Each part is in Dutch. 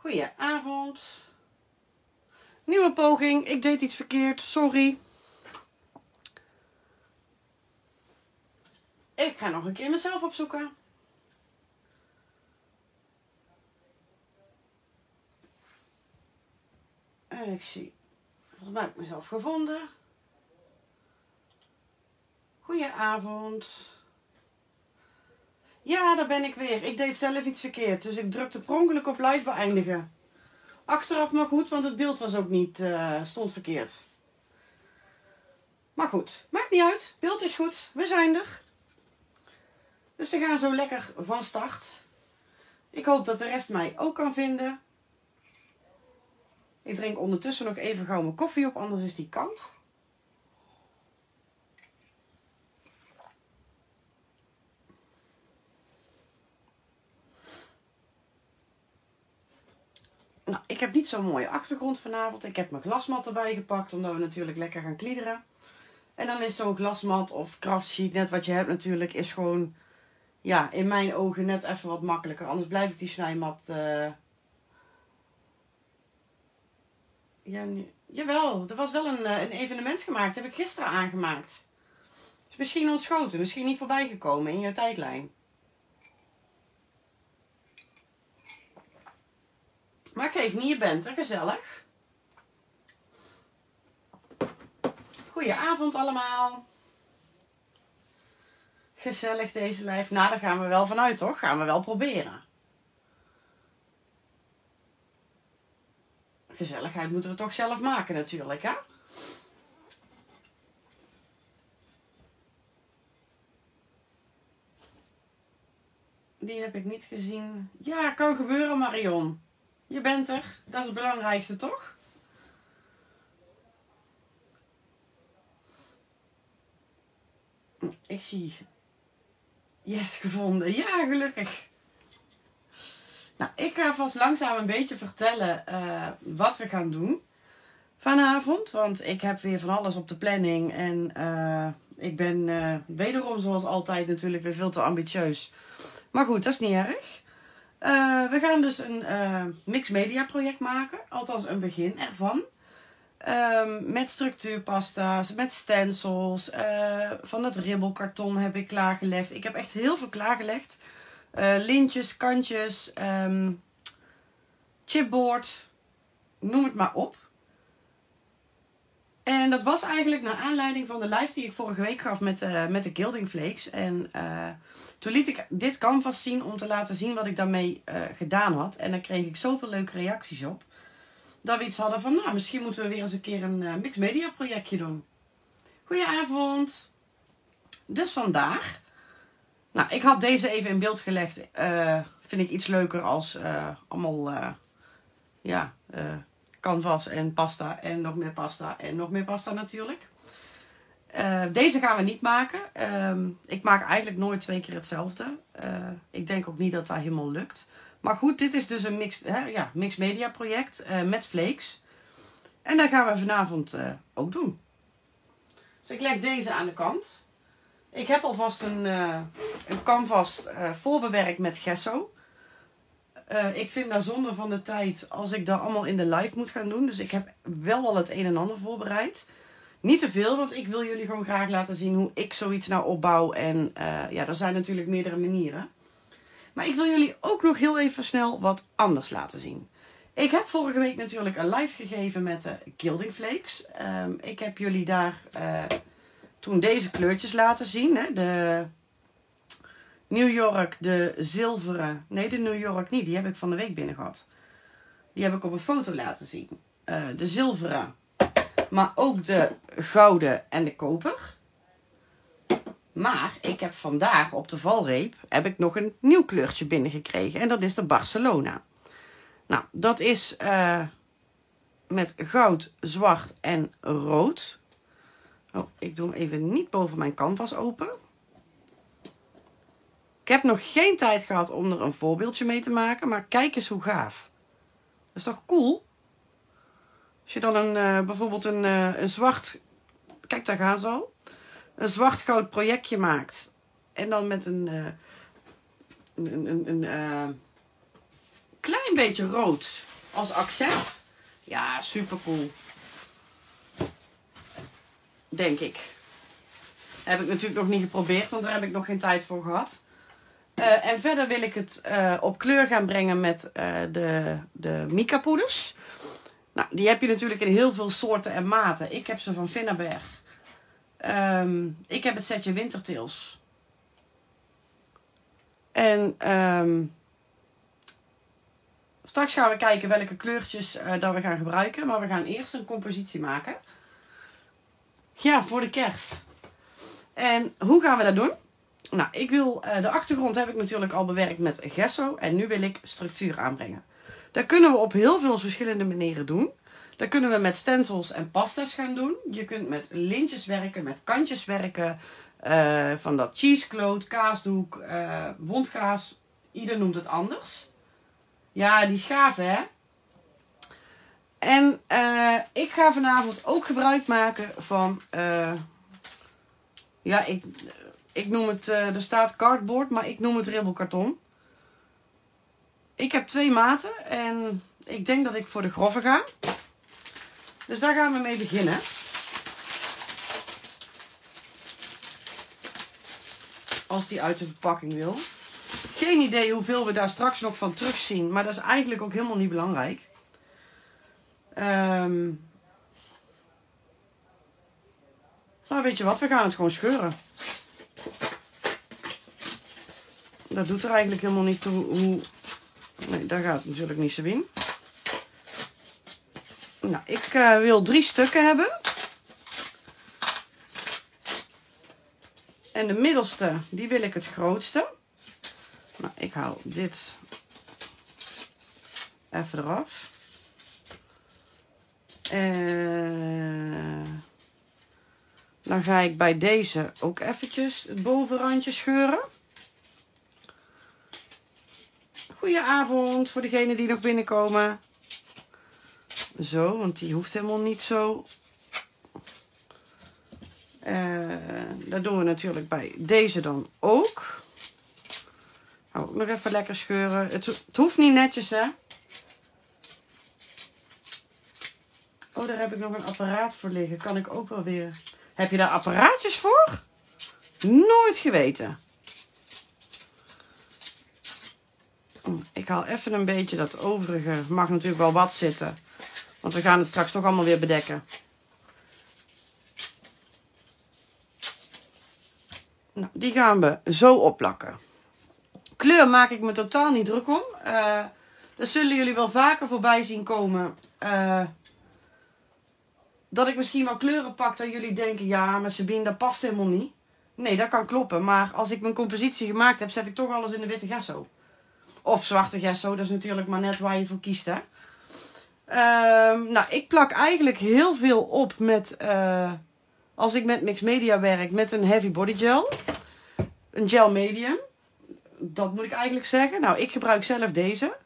Goedenavond. Nieuwe poging. Ik deed iets verkeerd. Sorry. Ik ga nog een keer mezelf opzoeken. En ik zie. Volgens mij heb ik mezelf gevonden. Goedenavond. Ja, daar ben ik weer. Ik deed zelf iets verkeerd. Dus ik drukte pronkelijk op live beëindigen. Achteraf maar goed, want het beeld was ook niet, eh, stond verkeerd. Maar goed, maakt niet uit. Beeld is goed. We zijn er. Dus we gaan zo lekker van start. Ik hoop dat de rest mij ook kan vinden. Ik drink ondertussen nog even gauw mijn koffie op, anders is die koud. Nou, ik heb niet zo'n mooie achtergrond vanavond. Ik heb mijn glasmat erbij gepakt, omdat we natuurlijk lekker gaan kliederen. En dan is zo'n glasmat of craftsheet, net wat je hebt natuurlijk, is gewoon, ja, in mijn ogen net even wat makkelijker. Anders blijf ik die snijmat... Uh... Ja. Jawel, er was wel een, eh, een evenement gemaakt. Dat heb ik gisteren aangemaakt. Is misschien ontschoten, misschien niet voorbij gekomen in je tijdlijn. Maar geef niet, je bent er gezellig. Goedenavond allemaal. Gezellig deze lijf. Nou, daar gaan we wel vanuit, toch? Gaan we wel proberen. Gezelligheid moeten we toch zelf maken natuurlijk, hè? Die heb ik niet gezien. Ja, kan gebeuren, Marion. Je bent er. Dat is het belangrijkste, toch? Ik zie Yes gevonden. Ja, gelukkig. Nou, ik ga vast langzaam een beetje vertellen uh, wat we gaan doen vanavond. Want ik heb weer van alles op de planning. En uh, ik ben uh, wederom zoals altijd natuurlijk weer veel te ambitieus. Maar goed, dat is niet erg. Uh, we gaan dus een uh, mixed media project maken. Althans een begin ervan. Um, met structuurpasta's, met stencils. Uh, van het ribbelkarton heb ik klaargelegd. Ik heb echt heel veel klaargelegd. lintjes, kantjes, um, chipboard. Noem het maar op. En dat was eigenlijk naar aanleiding van de live die ik vorige week gaf met, uh, met de Gilding Flakes. En toen liet ik dit canvas zien om te laten zien wat ik daarmee uh, gedaan had. En daar kreeg ik zoveel leuke reacties op. Dat we iets hadden van, nou, misschien moeten we weer eens een keer een mixed media projectje doen. Goedenavond. Dus vandaag. Nou, ik had deze even in beeld gelegd. vind ik iets leuker als allemaal, ja canvas en pasta en nog meer pasta en nog meer pasta natuurlijk. Uh, deze gaan we niet maken. Uh, ik maak eigenlijk nooit twee keer hetzelfde. Uh, ik denk ook niet dat dat helemaal lukt. Maar goed, dit is dus een mixed, hè, ja, mixed media project eh, met flakes. En dat gaan we vanavond ook doen. Dus ik leg deze aan de kant. Ik heb alvast een, een canvas voorbewerkt met gesso. Ik vind daar zonde van de tijd als ik dat allemaal in de live moet gaan doen. Dus ik heb wel al het een en ander voorbereid. Niet te veel, want ik wil jullie gewoon graag laten zien hoe ik zoiets nou opbouw. En uh, ja, er zijn natuurlijk meerdere manieren. Maar ik wil jullie ook nog heel even snel wat anders laten zien. Ik heb vorige week natuurlijk een live gegeven met de Gilding Flakes. Um, ik heb jullie daar uh, toen deze kleurtjes laten zien. Hè? De New York, de zilveren. Nee, de New York niet. Die heb ik van de week binnen gehad. Die heb ik op een foto laten zien. Uh, de zilveren. Maar ook de gouden en de koper. Maar ik heb vandaag op de valreep heb ik nog een nieuw kleurtje binnengekregen. En dat is de Barcelona. Nou, dat is uh, met goud, zwart en rood. Oh, ik doe hem even niet boven mijn canvas open. Ik heb nog geen tijd gehad om er een voorbeeldje mee te maken, maar kijk eens hoe gaaf. Dat is toch cool? Als je dan een, uh, bijvoorbeeld een, uh, een zwart, kijk daar gaan zo, een zwart goud projectje maakt. En dan met een, uh, een, een, een klein beetje rood als accent. Ja, super cool. Denk ik. Heb ik natuurlijk nog niet geprobeerd, want daar heb ik nog geen tijd voor gehad. Eh, en verder wil ik het eh, op kleur gaan brengen met de, de mica poeders. Nou, die heb je natuurlijk in heel veel soorten en maten. Ik heb ze van Finnaberg. Ehm, ik heb het setje Wintertails. En ehm, straks gaan we kijken welke kleurtjes dat we gaan gebruiken. Maar we gaan eerst een compositie maken. Ja, voor de kerst. En hoe gaan we dat doen? Nou, ik wil, uh, de achtergrond heb ik natuurlijk al bewerkt met gesso. En nu wil ik structuur aanbrengen. Dat kunnen we op heel veel verschillende manieren doen. Dat kunnen we met stencils en pasta's gaan doen. Je kunt met lintjes werken, met kantjes werken. Uh, van dat cheesecloth, kaasdoek, uh, wondgaas. Ieder noemt het anders. Ja, die schaven hè. En ik ga vanavond ook gebruik maken van... ja, ik, ik noem het, uh, er staat cardboard, maar ik noem het ribbelkarton. Ik heb twee maten en ik denk dat ik voor de grove ga. Dus daar gaan we mee beginnen. Als die uit de verpakking wil. Geen idee hoeveel we daar straks nog van terugzien. Maar dat is eigenlijk ook helemaal niet belangrijk. Um, nou, weet je wat? We gaan het gewoon scheuren. Dat doet er eigenlijk helemaal niet toe hoe... Nee, daar gaat natuurlijk niet zo in. Nou, ik uh, wil drie stukken hebben. En de middelste, die wil ik het grootste. Nou, ik haal dit even eraf. En dan ga ik bij deze ook eventjes het bovenrandje scheuren. Goedenavond voor degenen die nog binnenkomen. Zo, want die hoeft helemaal niet zo. Uh, dat doen we natuurlijk bij deze dan ook. Hou ook nog even lekker scheuren. Het, het hoeft niet netjes, hè. Oh, daar heb ik nog een apparaat voor liggen. Kan ik ook wel weer... Heb je daar apparaatjes voor? Nooit geweten. Ik haal even een beetje dat overige. Mag natuurlijk wel wat zitten. Want we gaan het straks toch allemaal weer bedekken. Nou, die gaan we zo opplakken. Kleur maak ik me totaal niet druk om. Uh, dat zullen jullie wel vaker voorbij zien komen. Uh, dat ik misschien wel kleuren pak dat jullie denken... Ja, maar Sabine, dat past helemaal niet. Nee, dat kan kloppen. Maar als ik mijn compositie gemaakt heb, zet ik toch alles in de witte gesso. Of zwarte gesso, dat is natuurlijk maar net waar je voor kiest. Hè? Uh, nou, ik plak eigenlijk heel veel op met, uh, als ik met mixed media werk, met een heavy body gel. Een gel medium. Dat moet ik eigenlijk zeggen. Nou, ik gebruik zelf deze.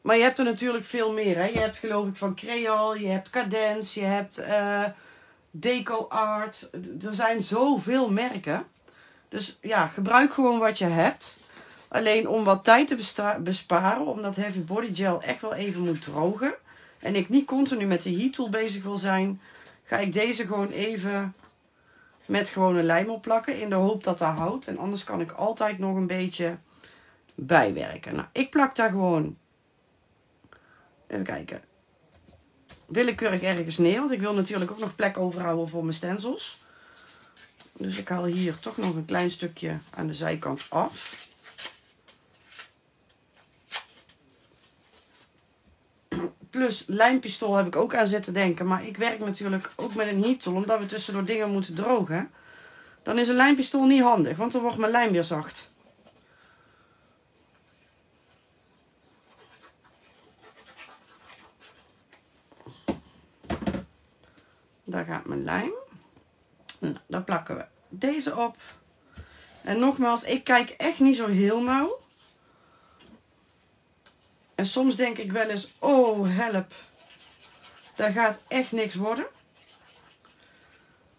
Maar je hebt er natuurlijk veel meer. Hè? Je hebt geloof ik van Creole, je hebt Cadence, je hebt uh, Deco Art. Er zijn zoveel merken. Dus ja, gebruik gewoon wat je hebt. Alleen om wat tijd te besparen, omdat Heavy Body Gel echt wel even moet drogen. En ik niet continu met de heat tool bezig wil zijn, ga ik deze gewoon even met gewone lijm opplakken. In de hoop dat dat houdt. En anders kan ik altijd nog een beetje bijwerken. Nou, ik plak daar gewoon, even kijken, willekeurig ergens neer. Want ik wil natuurlijk ook nog plek overhouden voor mijn stencils. Dus ik haal hier toch nog een klein stukje aan de zijkant af. Plus lijmpistool heb ik ook aan zitten denken. Maar ik werk natuurlijk ook met een heat tool. Omdat we tussendoor dingen moeten drogen. Dan is een lijmpistool niet handig. Want dan wordt mijn lijm weer zacht. Daar gaat mijn lijm. Nou, dan plakken we deze op. En nogmaals, ik kijk echt niet zo heel nauw. En soms denk ik wel eens, oh help, daar gaat echt niks worden.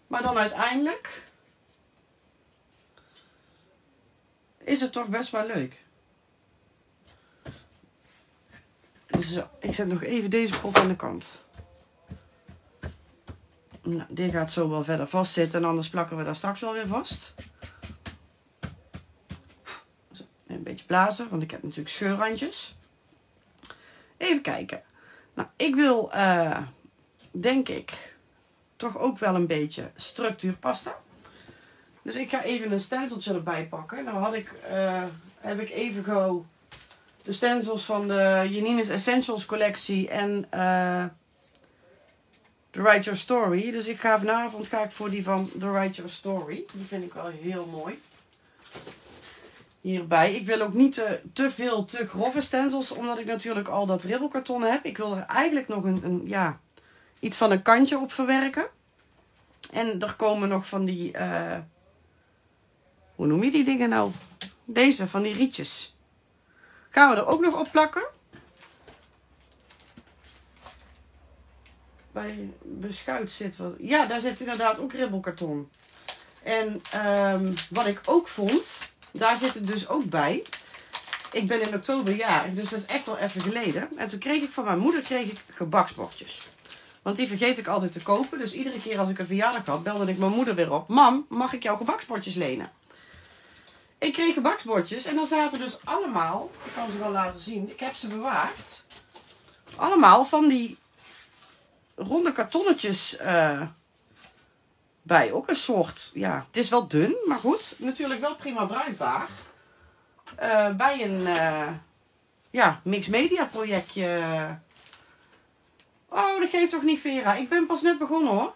Maar dan uiteindelijk is het toch best wel leuk. Zo, ik zet nog even deze pot aan de kant. Nou, dit gaat zo wel verder vastzitten en anders plakken we daar straks wel weer vast. Zo, een beetje blazen, want ik heb natuurlijk scheurrandjes. Even kijken. Nou, ik wil, uh, denk ik, toch ook wel een beetje structuurpasta. Dus ik ga even een stenseltje erbij pakken. Nou had ik, uh, heb ik even go de stencils van de Janines Essentials collectie en uh, The Write Your Story. Dus ik ga vanavond ga ik voor die van The Write Your Story. Die vind ik wel heel mooi. Hierbij. Ik wil ook niet te, te veel te grove stencils, omdat ik natuurlijk al dat ribbelkarton heb. Ik wil er eigenlijk nog een, een ja, iets van een kantje op verwerken. En er komen nog van die, uh, hoe noem je die dingen nou? Deze, van die rietjes. Gaan we er ook nog op plakken. Bij beschuit zit wat. Ja, daar zit inderdaad ook ribbelkarton. En um, wat ik ook vond, daar zit het dus ook bij. Ik ben in oktober jarig, dus dat is echt al even geleden. En toen kreeg ik van mijn moeder kreeg ik gebaksbordjes. Want die vergeet ik altijd te kopen. Dus iedere keer als ik een verjaardag had, belde ik mijn moeder weer op. Mam, mag ik jouw gebaksbordjes lenen? Ik kreeg gebaksbordjes en dan zaten dus allemaal, ik kan ze wel laten zien, ik heb ze bewaard. Allemaal van die ronde kartonnetjes uh, bij. Ook een soort, ja, het is wel dun, maar goed. Natuurlijk wel prima bruikbaar. Uh, bij een, uh, ja, mixed media projectje. Oh, dat geeft toch niet Vera. Ik ben pas net begonnen hoor.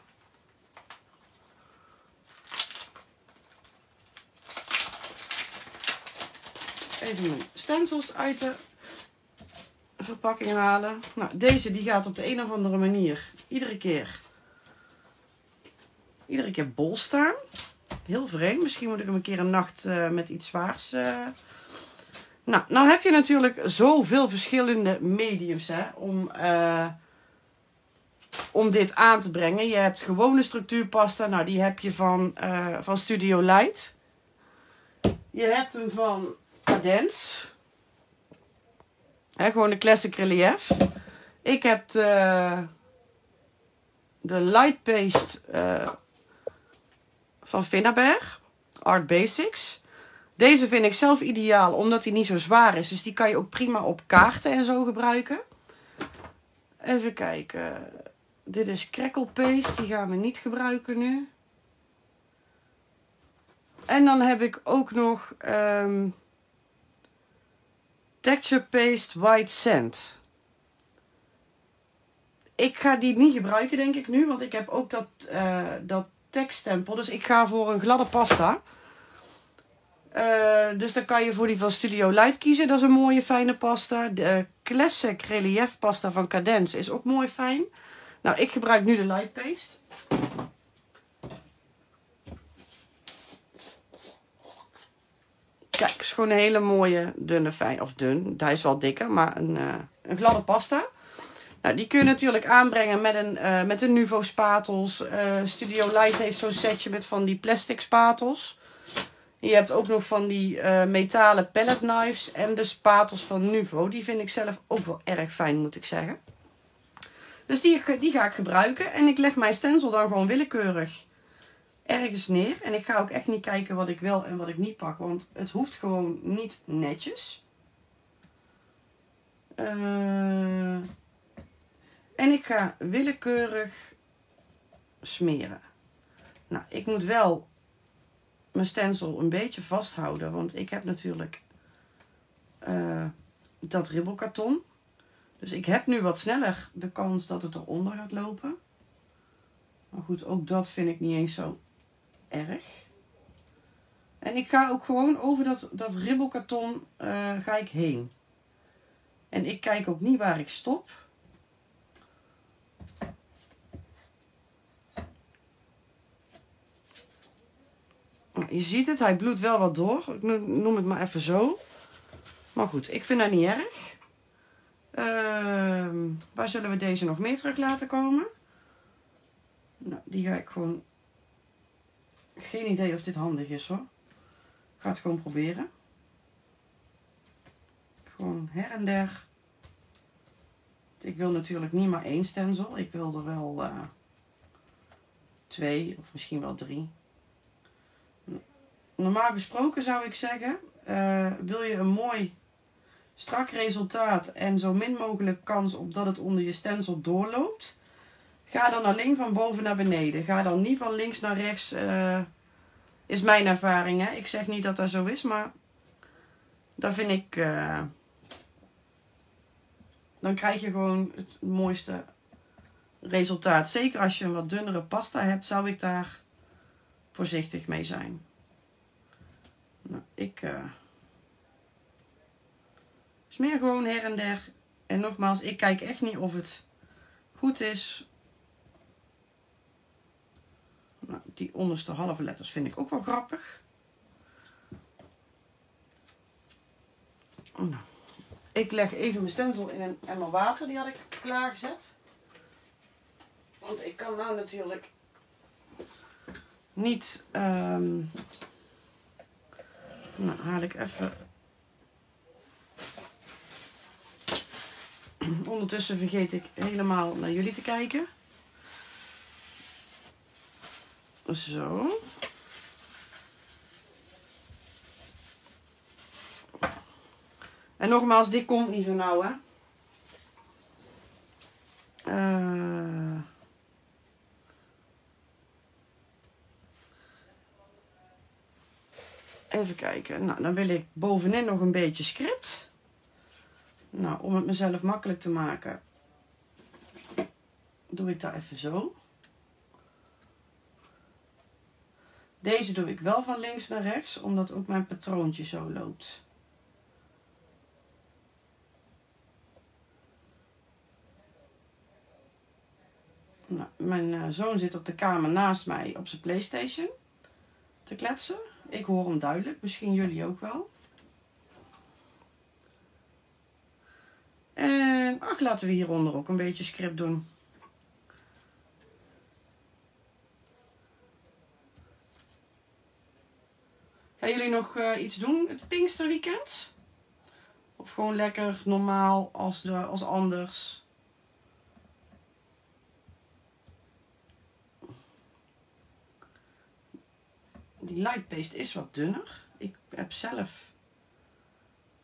Even mijn stencils uit de verpakking halen. Nou, deze die gaat op de een of andere manier iedere keer, iedere keer bol staan. Heel vreemd. Misschien moet ik hem een keer een nacht uh, met iets zwaars. Uh... Nou, nou heb je natuurlijk zoveel verschillende mediums hè, om, uh, om dit aan te brengen. Je hebt gewone structuurpasta. Nou, die heb je van, van Studio Light. Je hebt hem van Cadence. He, gewoon de classic relief. Ik heb de, de light paste van Finnaberg. Art Basics. Deze vind ik zelf ideaal omdat hij niet zo zwaar is. Dus die kan je ook prima op kaarten en zo gebruiken. Even kijken. Dit is crackle paste. Die gaan we niet gebruiken nu. En dan heb ik ook nog um, Texture Paste White Sand. Ik ga die niet gebruiken denk ik nu, want ik heb ook dat, uh, dat tekststempel. Dus ik ga voor een gladde pasta. Uh, dus dan kan je voor die van Studio Light kiezen. Dat is een mooie fijne pasta. De Classic Relief pasta van Cadence is ook mooi fijn. Nou, ik gebruik nu de Light Paste. Kijk, is gewoon een hele mooie dunne fijn. Of dun, hij is wel dikker, maar een, uh, een gladde pasta. Nou, die kun je natuurlijk aanbrengen met een, uh, met een Nuvo spatels. Uh, Studio Light heeft zo'n setje met van die plastic spatels. Je hebt ook nog van die metalen pallet knives en de spatels van Nuvo. Die vind ik zelf ook wel erg fijn, moet ik zeggen. Dus die, die ga ik gebruiken. En ik leg mijn stencil dan gewoon willekeurig ergens neer. En ik ga ook echt niet kijken wat ik wel en wat ik niet pak. Want het hoeft gewoon niet netjes. Uh, en ik ga willekeurig smeren. Nou, ik moet wel mijn stencil een beetje vasthouden. Want ik heb natuurlijk uh, dat ribbelkarton. Dus ik heb nu wat sneller de kans dat het eronder gaat lopen. Maar goed, ook dat vind ik niet eens zo erg. En ik ga ook gewoon over dat, dat ribbelkarton uh, ga ik heen. En ik kijk ook niet waar ik stop. Nou, je ziet het, hij bloedt wel wat door. Ik noem het maar even zo. Maar goed, ik vind dat niet erg. Uh, waar zullen we deze nog meer terug laten komen? Nou, die ga ik gewoon geen idee of dit handig is hoor. Ik ga het gewoon proberen. Gewoon her en der Ik wil natuurlijk niet maar één stencil. Ik wil er wel uh, twee of misschien wel drie. Normaal gesproken zou ik zeggen, uh, wil je een mooi strak resultaat en zo min mogelijk kans op dat het onder je stencil doorloopt, ga dan alleen van boven naar beneden. Ga dan niet van links naar rechts, uh, is mijn ervaring. Hè? Ik zeg niet dat dat zo is, maar dat vind ik... Uh, dan krijg je gewoon het mooiste resultaat. Zeker als je een wat dunnere pasta hebt, zou ik daar voorzichtig mee zijn. Nou, ik uh, smeer gewoon her en der. En nogmaals, ik kijk echt niet of het goed is. Nou, die onderste halve letters vind ik ook wel grappig. Oh, nou. Ik leg even mijn stencil in een emmer water. Die had ik klaargezet. Want ik kan nou natuurlijk niet... Um... Nou, haal ik even... Ondertussen vergeet ik helemaal naar jullie te kijken. Zo. En nogmaals, dit komt niet zo nauw, hè. Uh... Even kijken. Nou, dan wil ik bovenin nog een beetje script. Nou, om het mezelf makkelijk te maken, doe ik dat even zo. Deze doe ik wel van links naar rechts, omdat ook mijn patroontje zo loopt. Nou, mijn uh, zoon zit op de kamer naast mij op zijn Playstation te kletsen. Ik hoor hem duidelijk, misschien jullie ook wel. En ach, laten we hieronder ook een beetje script doen. Gaan jullie nog uh, iets doen het Pinksterweekend? Of gewoon lekker normaal als, de, als anders? Die light paste is wat dunner. Ik heb zelf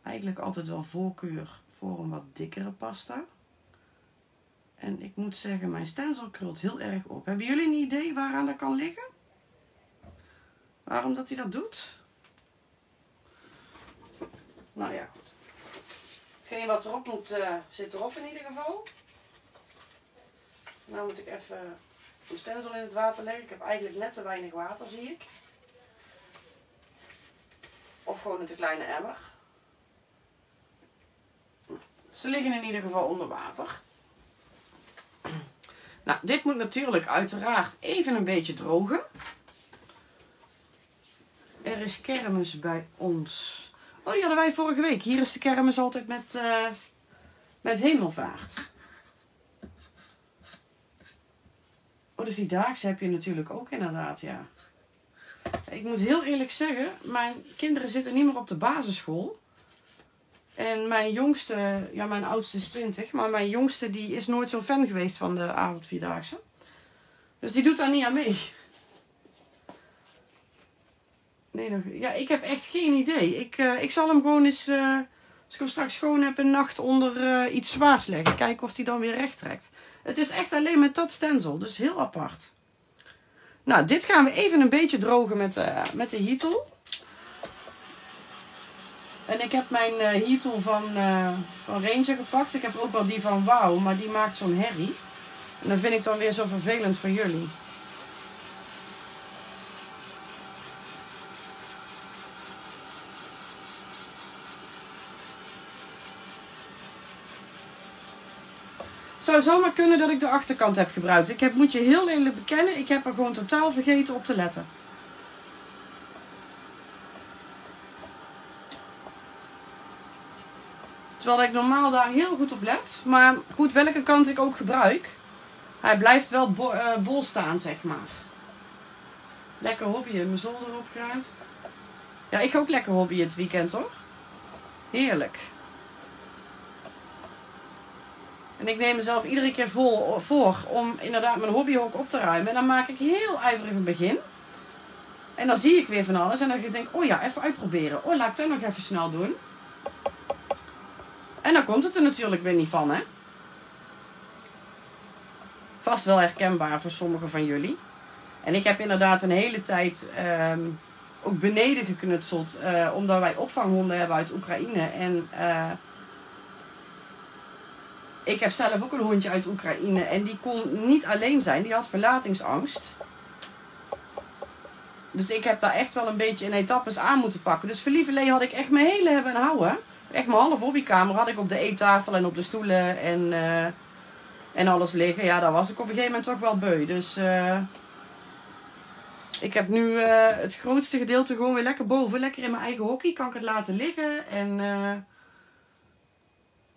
eigenlijk altijd wel voorkeur voor een wat dikkere pasta. En ik moet zeggen, mijn stencil krult heel erg op. Hebben jullie een idee waaraan dat kan liggen? Waarom dat hij dat doet? Nou ja, goed. Hetgeen wat erop moet, uh, zit erop in ieder geval. Nou moet ik even de stencil in het water leggen. Ik heb eigenlijk net te weinig water, zie ik. Of gewoon een te kleine emmer. Ze liggen in ieder geval onder water. Nou, dit moet natuurlijk uiteraard even een beetje drogen. Er is kermis bij ons. Oh, die hadden wij vorige week. Hier is de kermis altijd met, uh, met hemelvaart. Oh, de Vierdaagse heb je natuurlijk ook inderdaad, ja. Ik moet heel eerlijk zeggen, mijn kinderen zitten niet meer op de basisschool. En mijn jongste, ja mijn oudste is 20, maar mijn jongste die is nooit zo fan geweest van de avondvierdaagse. Dus die doet daar niet aan mee. Nee, nog, ja, ik heb echt geen idee. Ik, uh, ik zal hem gewoon eens, uh, als ik hem straks schoon heb, een nacht onder uh, iets zwaars leggen. Kijken of hij dan weer recht trekt. Het is echt alleen met dat stencil, dus heel apart. Nou, dit gaan we even een beetje drogen met, uh, met de heatel. En ik heb mijn uh, heatel van, uh, van Ranger gepakt. Ik heb ook wel die van Wow, maar die maakt zo'n herrie. En dat vind ik dan weer zo vervelend voor jullie. Zou zomaar kunnen dat ik de achterkant heb gebruikt. Ik heb, moet je heel eerlijk bekennen, ik heb er gewoon totaal vergeten op te letten. Terwijl ik normaal daar heel goed op let. Maar goed, welke kant ik ook gebruik. Hij blijft wel uh, bol staan, zeg maar. Lekker hobby mijn zolder opgeruimd. Ja, ik ga ook lekker hobby het weekend hoor. Heerlijk. En ik neem mezelf iedere keer vol, voor om inderdaad mijn hobbyhok op te ruimen. En dan maak ik heel ijverig een begin. En dan zie ik weer van alles. En dan denk ik, oh ja, even uitproberen. Oh, laat ik dat nog even snel doen. En dan komt het er natuurlijk weer niet van, hè. Vast wel herkenbaar voor sommigen van jullie. En ik heb inderdaad een hele tijd ehm, ook beneden geknutseld. Uh, omdat wij opvanghonden hebben uit Oekraïne. En uh, ik heb zelf ook een hondje uit Oekraïne. En die kon niet alleen zijn. Die had verlatingsangst. Dus ik heb daar echt wel een beetje in etappes aan moeten pakken. Dus voor Lieverlee had ik echt mijn hele hebben en houden. Echt mijn halve hobbykamer had ik op de eettafel en op de stoelen en, uh, en alles liggen. Ja, daar was ik op een gegeven moment toch wel beu. Dus uh, ik heb nu uh, het grootste gedeelte gewoon weer lekker boven. Lekker in mijn eigen hockey. Kan ik het laten liggen. En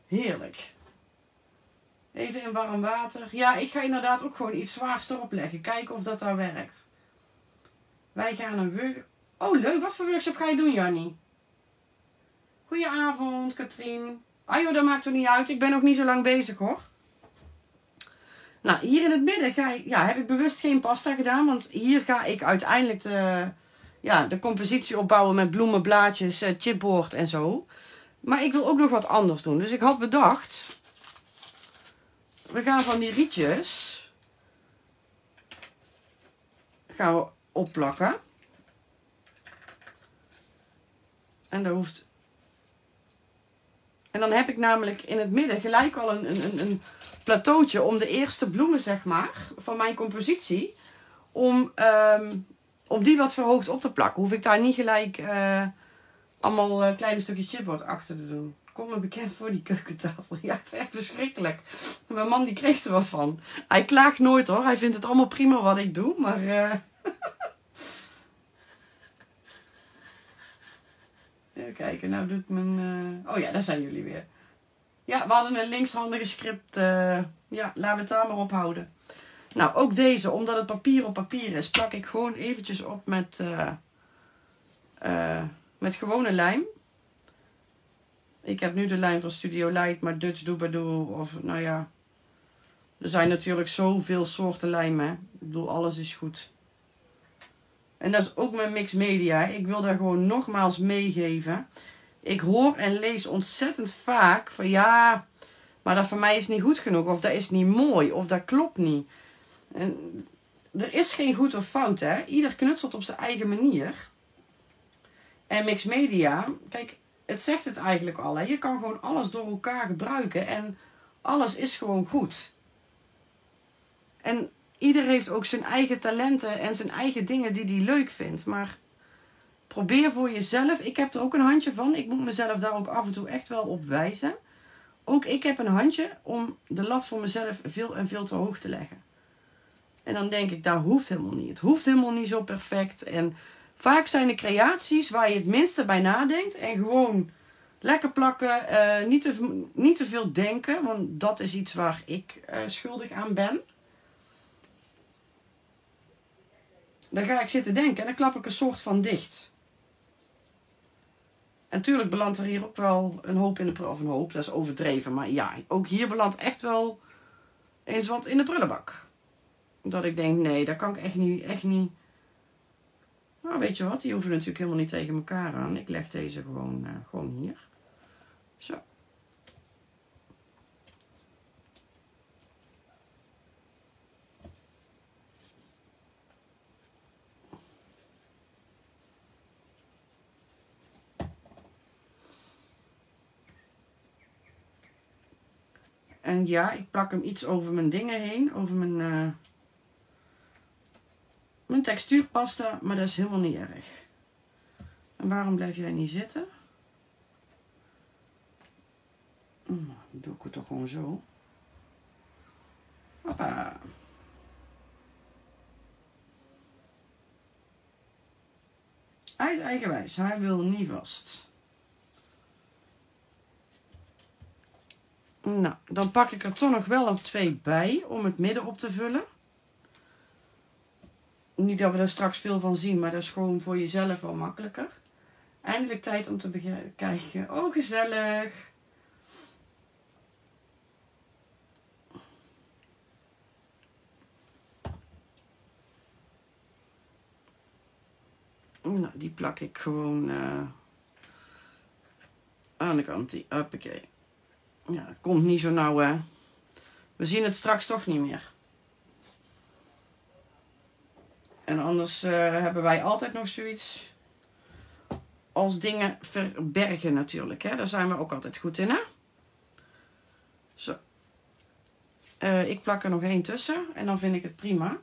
heerlijk. Even in warm water. Ja, ik ga inderdaad ook gewoon iets zwaars erop leggen. Kijken of dat daar werkt. Wij gaan een workshop. Oh, leuk. Wat voor workshop ga je doen, Jannie? Goedenavond, Katrien. Ah joh, dat maakt er niet uit. Ik ben nog niet zo lang bezig hoor. Nou, hier in het midden ga ik, ja, heb ik bewust geen pasta gedaan. Want hier ga ik uiteindelijk de, ja, de compositie opbouwen met bloemen, blaadjes, eh, chipboard en zo. Maar ik wil ook nog wat anders doen. Dus ik had bedacht. We gaan van die rietjes. Gaan opplakken. En dat hoeft. En dan heb ik namelijk in het midden gelijk al een, een, een plateautje om de eerste bloemen, zeg maar, van mijn compositie. Om, um, om die wat verhoogd op te plakken. Hoef ik daar niet gelijk uh, allemaal uh, kleine stukjes chipboard achter te doen. Kom me bekend voor die keukentafel. Ja, het is echt verschrikkelijk. Mijn man die kreeg er wat van. Hij klaagt nooit hoor. Hij vindt het allemaal prima wat ik doe. Maar uh, Even kijken, nou doet mijn... Uh... Oh ja, daar zijn jullie weer. Ja, we hadden een linkshandige script. Uh... Ja, laten we het daar maar op houden. Nou, ook deze, omdat het papier op papier is, plak ik gewoon eventjes op met, met gewone lijm. Ik heb nu de lijm van Studio Light, maar Dutch Doobadoo of nou ja... Er zijn natuurlijk zoveel soorten lijm, hè. Ik bedoel, alles is goed. En dat is ook mijn mix media. Ik wil daar gewoon nogmaals meegeven. Ik hoor en lees ontzettend vaak van ja, maar dat voor mij is niet goed genoeg. Of dat is niet mooi. Of dat klopt niet. En er is geen goed of fout hè. Ieder knutselt op zijn eigen manier. En mix media, kijk, het zegt het eigenlijk al. Hè. Je kan gewoon alles door elkaar gebruiken. En alles is gewoon goed. En ieder heeft ook zijn eigen talenten en zijn eigen dingen die hij leuk vindt. Maar probeer voor jezelf. Ik heb er ook een handje van. Ik moet mezelf daar ook af en toe echt wel op wijzen. Ook ik heb een handje om de lat voor mezelf veel en veel te hoog te leggen. En dan denk ik, dat hoeft helemaal niet. Het hoeft helemaal niet zo perfect. En vaak zijn de creaties waar je het minste bij nadenkt. En gewoon lekker plakken. Uh, niet, te, niet te veel denken. Want dat is iets waar ik uh, schuldig aan ben. Dan ga ik zitten denken en dan klap ik een soort van dicht. En natuurlijk belandt er hier ook wel een hoop in de prullenbak. Of een hoop, dat is overdreven. Maar ja, ook hier belandt echt wel eens wat in de prullenbak. Dat ik denk, nee, dat kan ik echt niet, echt niet. Nou, weet je wat, die hoeven natuurlijk helemaal niet tegen elkaar aan. Ik leg deze gewoon, uh, gewoon hier. Zo. En ja, ik plak hem iets over mijn dingen heen. Over mijn, uh, mijn textuurpasta. Maar dat is helemaal niet erg. En waarom blijf jij niet zitten? Nou, dan doe ik het toch gewoon zo. Hoppa. Hij is eigenwijs. Hij wil niet vast. Nou, dan pak ik er toch nog wel een twee bij om het midden op te vullen niet dat we er straks veel van zien, maar dat is gewoon voor jezelf wel makkelijker. Eindelijk tijd om te kijken. Oh, gezellig. Nou, die plak ik gewoon eh, aan de kant. die. Hoppakee. Ja, komt niet zo nauw, hè. We zien het straks toch niet meer. En anders uh, hebben wij altijd nog zoiets als dingen verbergen natuurlijk. Hè? Daar zijn we ook altijd goed in hè. Zo. Uh, ik plak er nog één tussen en dan vind ik het prima.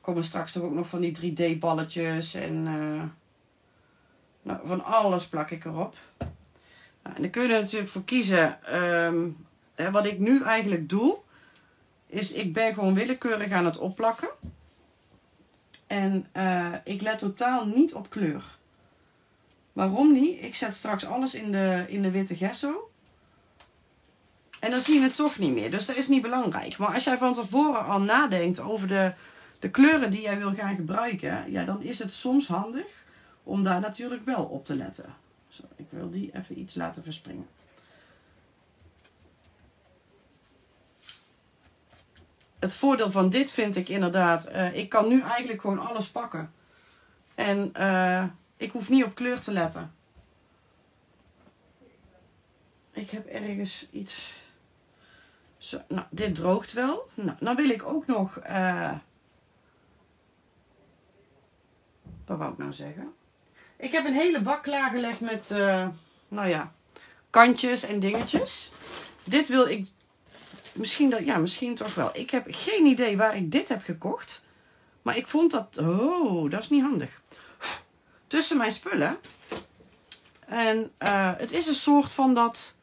Komen straks toch ook nog van die 3D balletjes en uh, nou, van alles plak ik erop. Nou, en dan kun je er natuurlijk voor kiezen. Um, hè, wat ik nu eigenlijk doe, is ik ben gewoon willekeurig aan het opplakken. En uh, ik let totaal niet op kleur. Waarom niet? Ik zet straks alles in de, in de witte gesso. En dan zie je het toch niet meer. Dus dat is niet belangrijk. Maar als jij van tevoren al nadenkt over de, de kleuren die jij wil gaan gebruiken. Ja, dan is het soms handig om daar natuurlijk wel op te letten. Zo, ik wil die even iets laten verspringen. Het voordeel van dit vind ik inderdaad. Uh, ik kan nu eigenlijk gewoon alles pakken. En uh, ik hoef niet op kleur te letten. Ik heb ergens iets zo, nou, dit droogt wel. Nou, dan wil ik ook nog... Uh, wat wou ik nou zeggen? Ik heb een hele bak klaargelegd met, nou ja, kantjes en dingetjes. Dit wil ik... Misschien, dat, ja, misschien toch wel. Ik heb geen idee waar ik dit heb gekocht. Maar ik vond dat... Oh, dat is niet handig. Tussen mijn spullen. En uh, het is een soort van dat...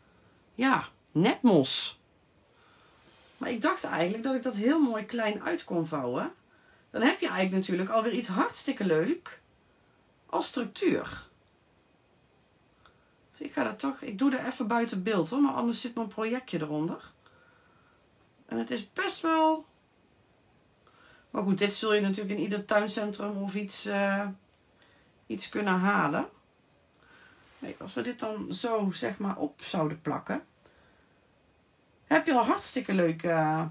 Ja, netmos. Maar ik dacht eigenlijk dat ik dat heel mooi klein uit kon vouwen. Dan heb je eigenlijk natuurlijk alweer iets hartstikke leuk als structuur. Dus ik ga dat toch, ik doe er even buiten beeld hoor, maar anders zit mijn projectje eronder. En het is best wel... Maar goed, dit zul je natuurlijk in ieder tuincentrum of iets, uh, iets kunnen halen. Als we dit dan zo zeg maar op zouden plakken heb je al hartstikke leuke, uh,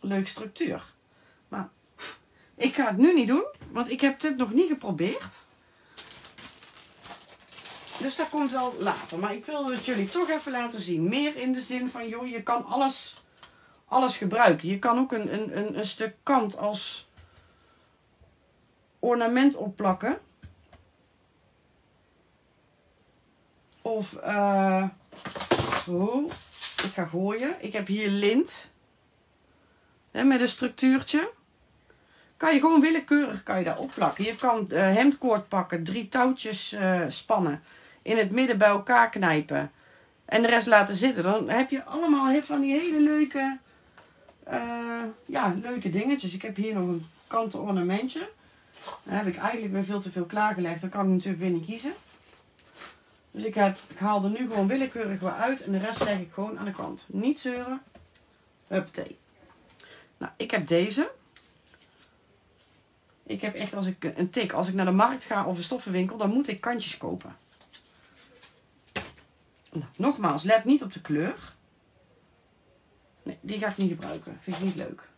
leuk structuur. Maar ik ga het nu niet doen, want ik heb dit nog niet geprobeerd. Dus dat komt wel later. Maar ik wil het jullie toch even laten zien. Meer in de zin van, joh, je kan alles, alles gebruiken. Je kan ook een, een, een stuk kant als ornament opplakken. Of, zo. Ik ga gooien. Ik heb hier lint. Hè, met een structuurtje. Kan je gewoon willekeurig kan je daar opplakken. Je kan uh, hemdkoord pakken. Drie touwtjes uh, spannen. In het midden bij elkaar knijpen. En de rest laten zitten. Dan heb je allemaal van die hele leuke... Uh, ja, leuke dingetjes. Ik heb hier nog een kanten ornamentje. Dan heb ik eigenlijk weer veel te veel klaargelegd. Dan kan ik natuurlijk weer niet kiezen. Dus ik, heb, ik haal er nu gewoon willekeurig weer uit en de rest leg ik gewoon aan de kant. Niet zeuren. Huppatee. Nou, ik heb deze. Ik heb echt als ik een tik, als ik naar de markt ga of een stoffenwinkel, dan moet ik kantjes kopen. Nou, nogmaals, let niet op de kleur. Nee, die ga ik niet gebruiken. Vind ik niet leuk.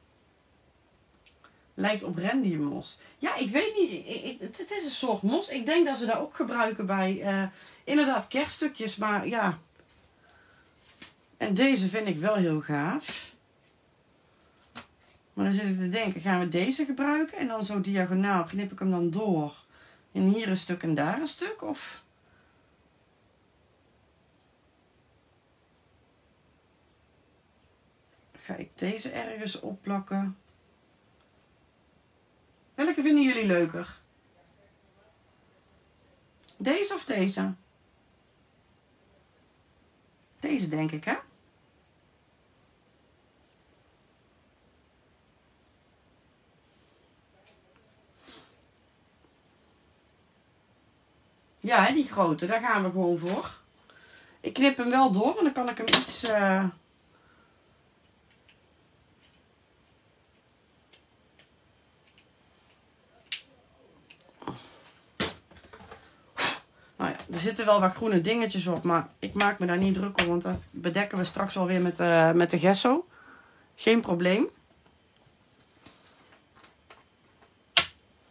Lijkt op rendiermos. Ja, ik weet niet. het, is een soort mos. Ik denk dat ze dat ook gebruiken bij... Uh, inderdaad kerststukjes, maar ja. En deze vind ik wel heel gaaf. Maar dan zit ik te denken, gaan we deze gebruiken? En dan zo diagonaal knip ik hem dan door. En hier een stuk en daar een stuk? Of... Ga ik deze ergens opplakken? Welke vinden jullie leuker? Deze of deze? Deze denk ik, hè? Ja, die grote, daar gaan we gewoon voor. Ik knip hem wel door en dan kan ik hem iets... Uh... er zitten wel wat groene dingetjes op, maar ik maak me daar niet druk om, want dat bedekken we straks wel weer met, uh, met de gesso. Geen probleem.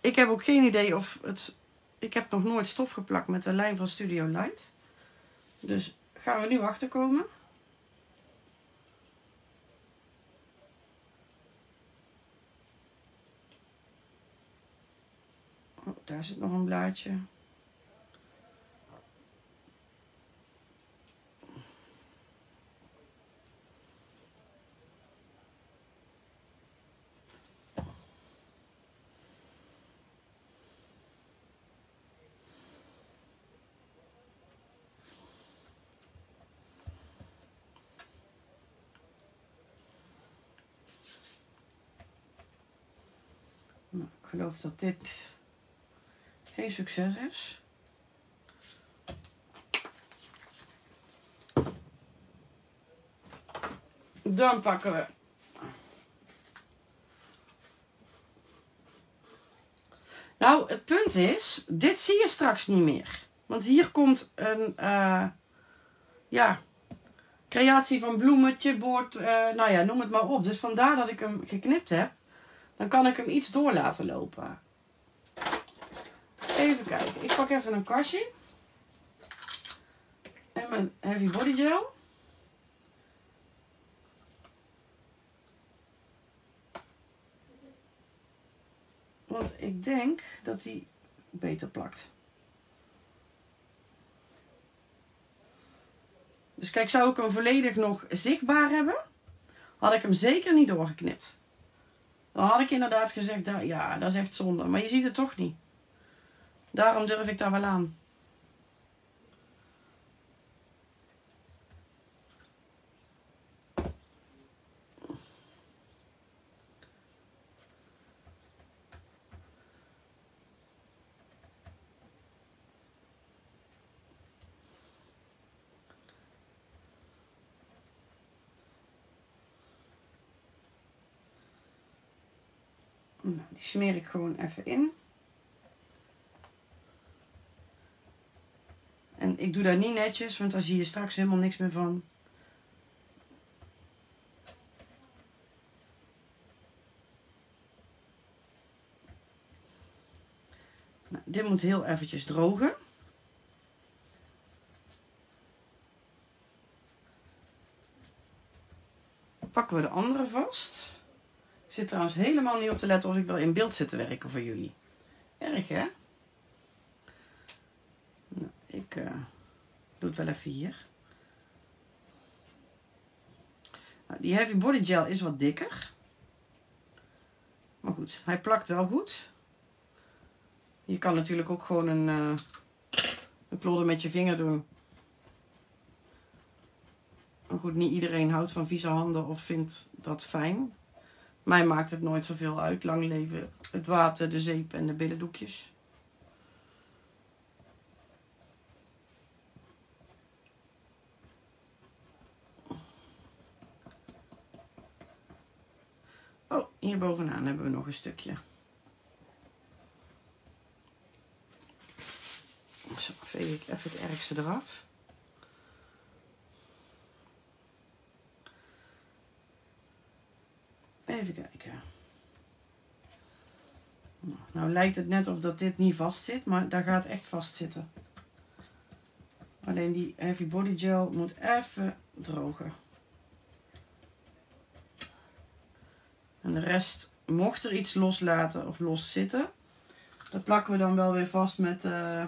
Ik heb ook geen idee of het Ik heb nog nooit stof geplakt met de lijn van Studio Light. Dus gaan we nu achterkomen. Oh, daar zit nog een blaadje. Nou, ik geloof dat dit geen succes is. Dan pakken we. Nou, het punt is, dit zie je straks niet meer. Want hier komt een, eh, ja, creatie van bloemetje, boord, uh, nou ja, noem het maar op. Dus vandaar dat ik hem geknipt heb. Dan kan ik hem iets door laten lopen. Even kijken. Ik pak even een kastje. En mijn Heavy Body Gel. Want ik denk dat die beter plakt. Dus kijk, zou ik hem volledig nog zichtbaar hebben, had ik hem zeker niet doorgeknipt. Dan had ik inderdaad gezegd, ja, dat is echt zonde. Maar je ziet het toch niet. Daarom durf ik daar wel aan. Nou, die smeer ik gewoon even in. En ik doe dat niet netjes, want daar zie je straks helemaal niks meer van. Nou, dit moet heel eventjes drogen. Pakken we de andere vast. Zit trouwens helemaal niet op te letten of ik wel in beeld zit te werken voor jullie. Erg hè? Nou, ik uh, doe het wel even hier. Nou, die Heavy Body Gel is wat dikker. Maar goed, hij plakt wel goed. Je kan natuurlijk ook gewoon een, uh, een klodder met je vinger doen. Maar goed, niet iedereen houdt van vieze handen of vindt dat fijn. Mij maakt het nooit zoveel uit. Lang leven het water, de zeep en de billendoekjes. Oh, hier bovenaan hebben we nog een stukje. Zo veeg ik even het ergste eraf. Even kijken. Nou lijkt het net of dat dit niet vast zit, maar daar gaat echt vast zitten. Alleen die heavy body gel moet even drogen. En de rest, mocht er iets loslaten of los zitten, dat plakken we dan wel weer vast met, uh,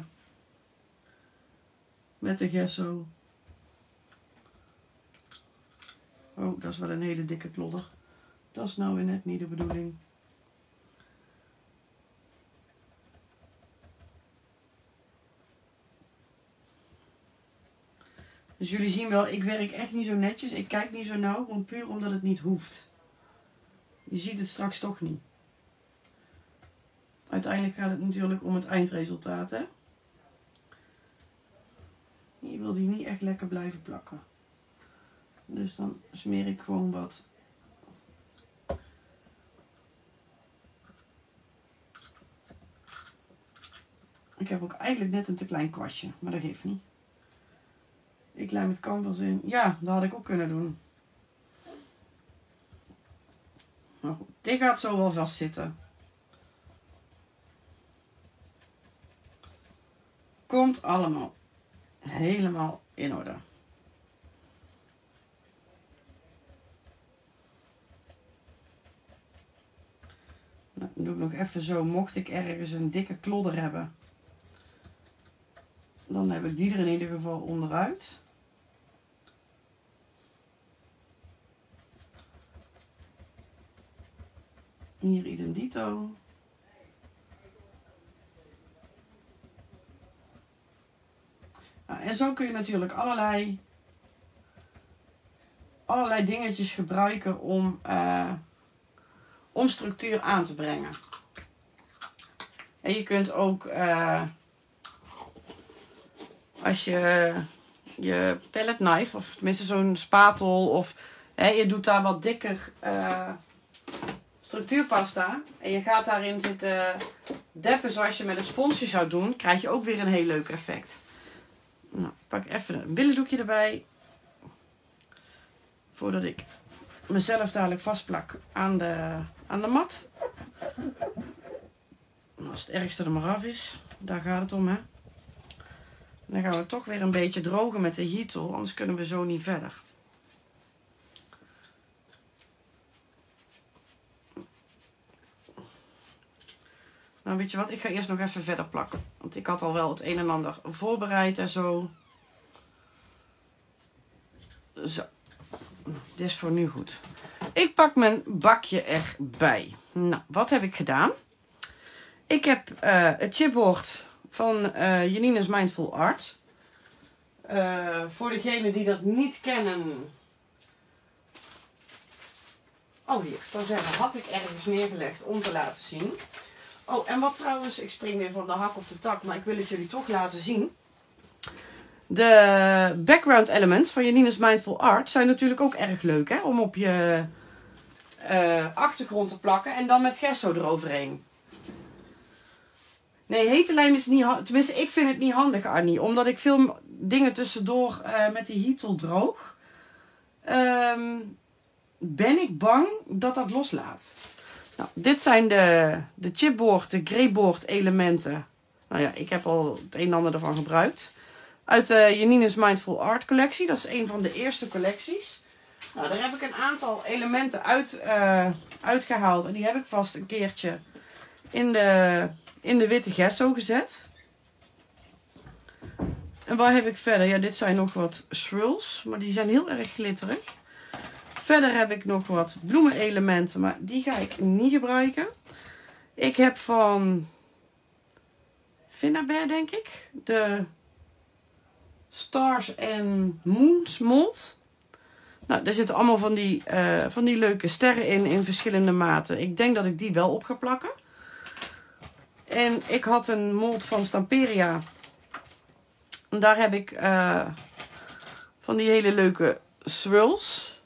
met de gesso. Oh, dat is wel een hele dikke klodder. Dat is nou weer net niet de bedoeling. Dus jullie zien wel, ik werk echt niet zo netjes. Ik kijk niet zo nauw, gewoon puur omdat het niet hoeft. Je ziet het straks toch niet. Uiteindelijk gaat het natuurlijk om het eindresultaat, hè. Je wil die niet echt lekker blijven plakken. Dus dan smeer ik gewoon wat Ik heb ook eigenlijk net een te klein kwastje, maar dat geeft niet. Ik lijm het canvas in. Ja, dat had ik ook kunnen doen. Maar goed, dit gaat zo wel vast zitten. komt allemaal helemaal in orde. Nou, dan doe ik nog even zo, mocht ik ergens een dikke klodder hebben. Dan heb ik die er in ieder geval onderuit. Hier idem dito. Nou, en zo kun je natuurlijk allerlei, allerlei dingetjes gebruiken om, uh, om structuur aan te brengen. En je kunt ook, uh, als je je pallet knife, of tenminste zo'n spatel, of hè, je doet daar wat dikker uh, structuurpasta. En je gaat daarin zitten deppen zoals je met een sponsje zou doen, krijg je ook weer een heel leuk effect. Nou, ik pak even een billendoekje erbij. Voordat ik mezelf dadelijk vastplak aan de, aan de mat. En als het ergste er maar af is, daar gaat het om hè. Dan gaan we toch weer een beetje drogen met de heatel, anders kunnen we zo niet verder. Nou, weet je wat? Ik ga eerst nog even verder plakken. Want ik had al wel het een en ander voorbereid en zo. Zo. Dit is voor nu goed. Ik pak mijn bakje erbij. Nou, wat heb ik gedaan? Ik heb uh, het chipboard van uh, Janine's Mindful Art. Uh, voor degenen die dat niet kennen. Oh, hier. Dan zeggen, had ik ergens neergelegd om te laten zien. Oh, en wat trouwens, ik spring weer van de hak op de tak, maar ik wil het jullie toch laten zien. De background elements van Janina's Mindful Art zijn natuurlijk ook erg leuk hè, om op je uh, achtergrond te plakken en dan met gesso eroverheen. Nee, hete lijm is niet handig. Tenminste, ik vind het niet handig, Annie. Omdat ik veel dingen tussendoor uh, met die heatel droog. Um, ben ik bang dat dat loslaat. Nou, dit zijn de, de chipboard, de greyboard elementen. Nou ja, ik heb al het een en ander ervan gebruikt. Uit de Janina's Mindful Art collectie. Dat is een van de eerste collecties. Nou, daar heb ik een aantal elementen uit, uh, uitgehaald. En die heb ik vast een keertje in de, in de witte gesso gezet. En waar heb ik verder? Ja, dit zijn nog wat swirls. Maar die zijn heel erg glitterig. Verder heb ik nog wat bloemenelementen, maar die ga ik niet gebruiken. Ik heb van Finnabear, denk ik, de Stars and Moons mold. Nou, daar zitten allemaal van die, uh, van die leuke sterren in, in verschillende maten. Ik denk dat ik die wel op ga plakken. En ik had een mold van Stamperia. En daar heb ik uh, van die hele leuke swirls.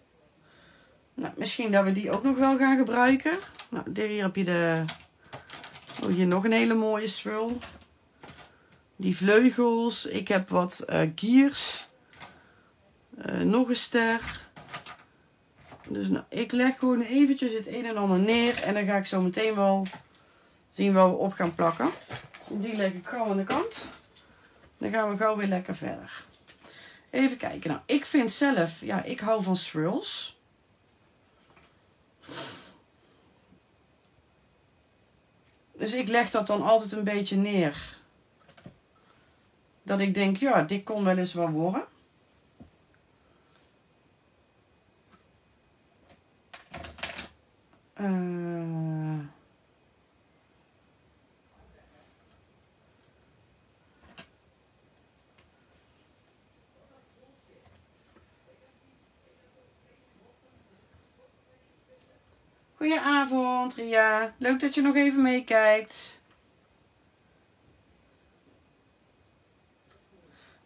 Nou, misschien dat we die ook nog wel gaan gebruiken. Nou, hier heb je de... Oh, hier nog een hele mooie swirl. Die vleugels. Ik heb wat uh, gears. Uh, nog een ster. Dus nou, ik leg gewoon eventjes het een en ander neer. En dan ga ik zo meteen wel zien we op gaan plakken. Die leg ik gauw aan de kant. Dan gaan we gauw weer lekker verder. Even kijken. Nou, ik vind zelf... Ja, ik hou van swirls. Dus ik leg dat dan altijd een beetje neer. Dat ik denk, ja, dit kon wel eens wat worden. Uh... Goedenavond, Ria. Leuk dat je nog even meekijkt.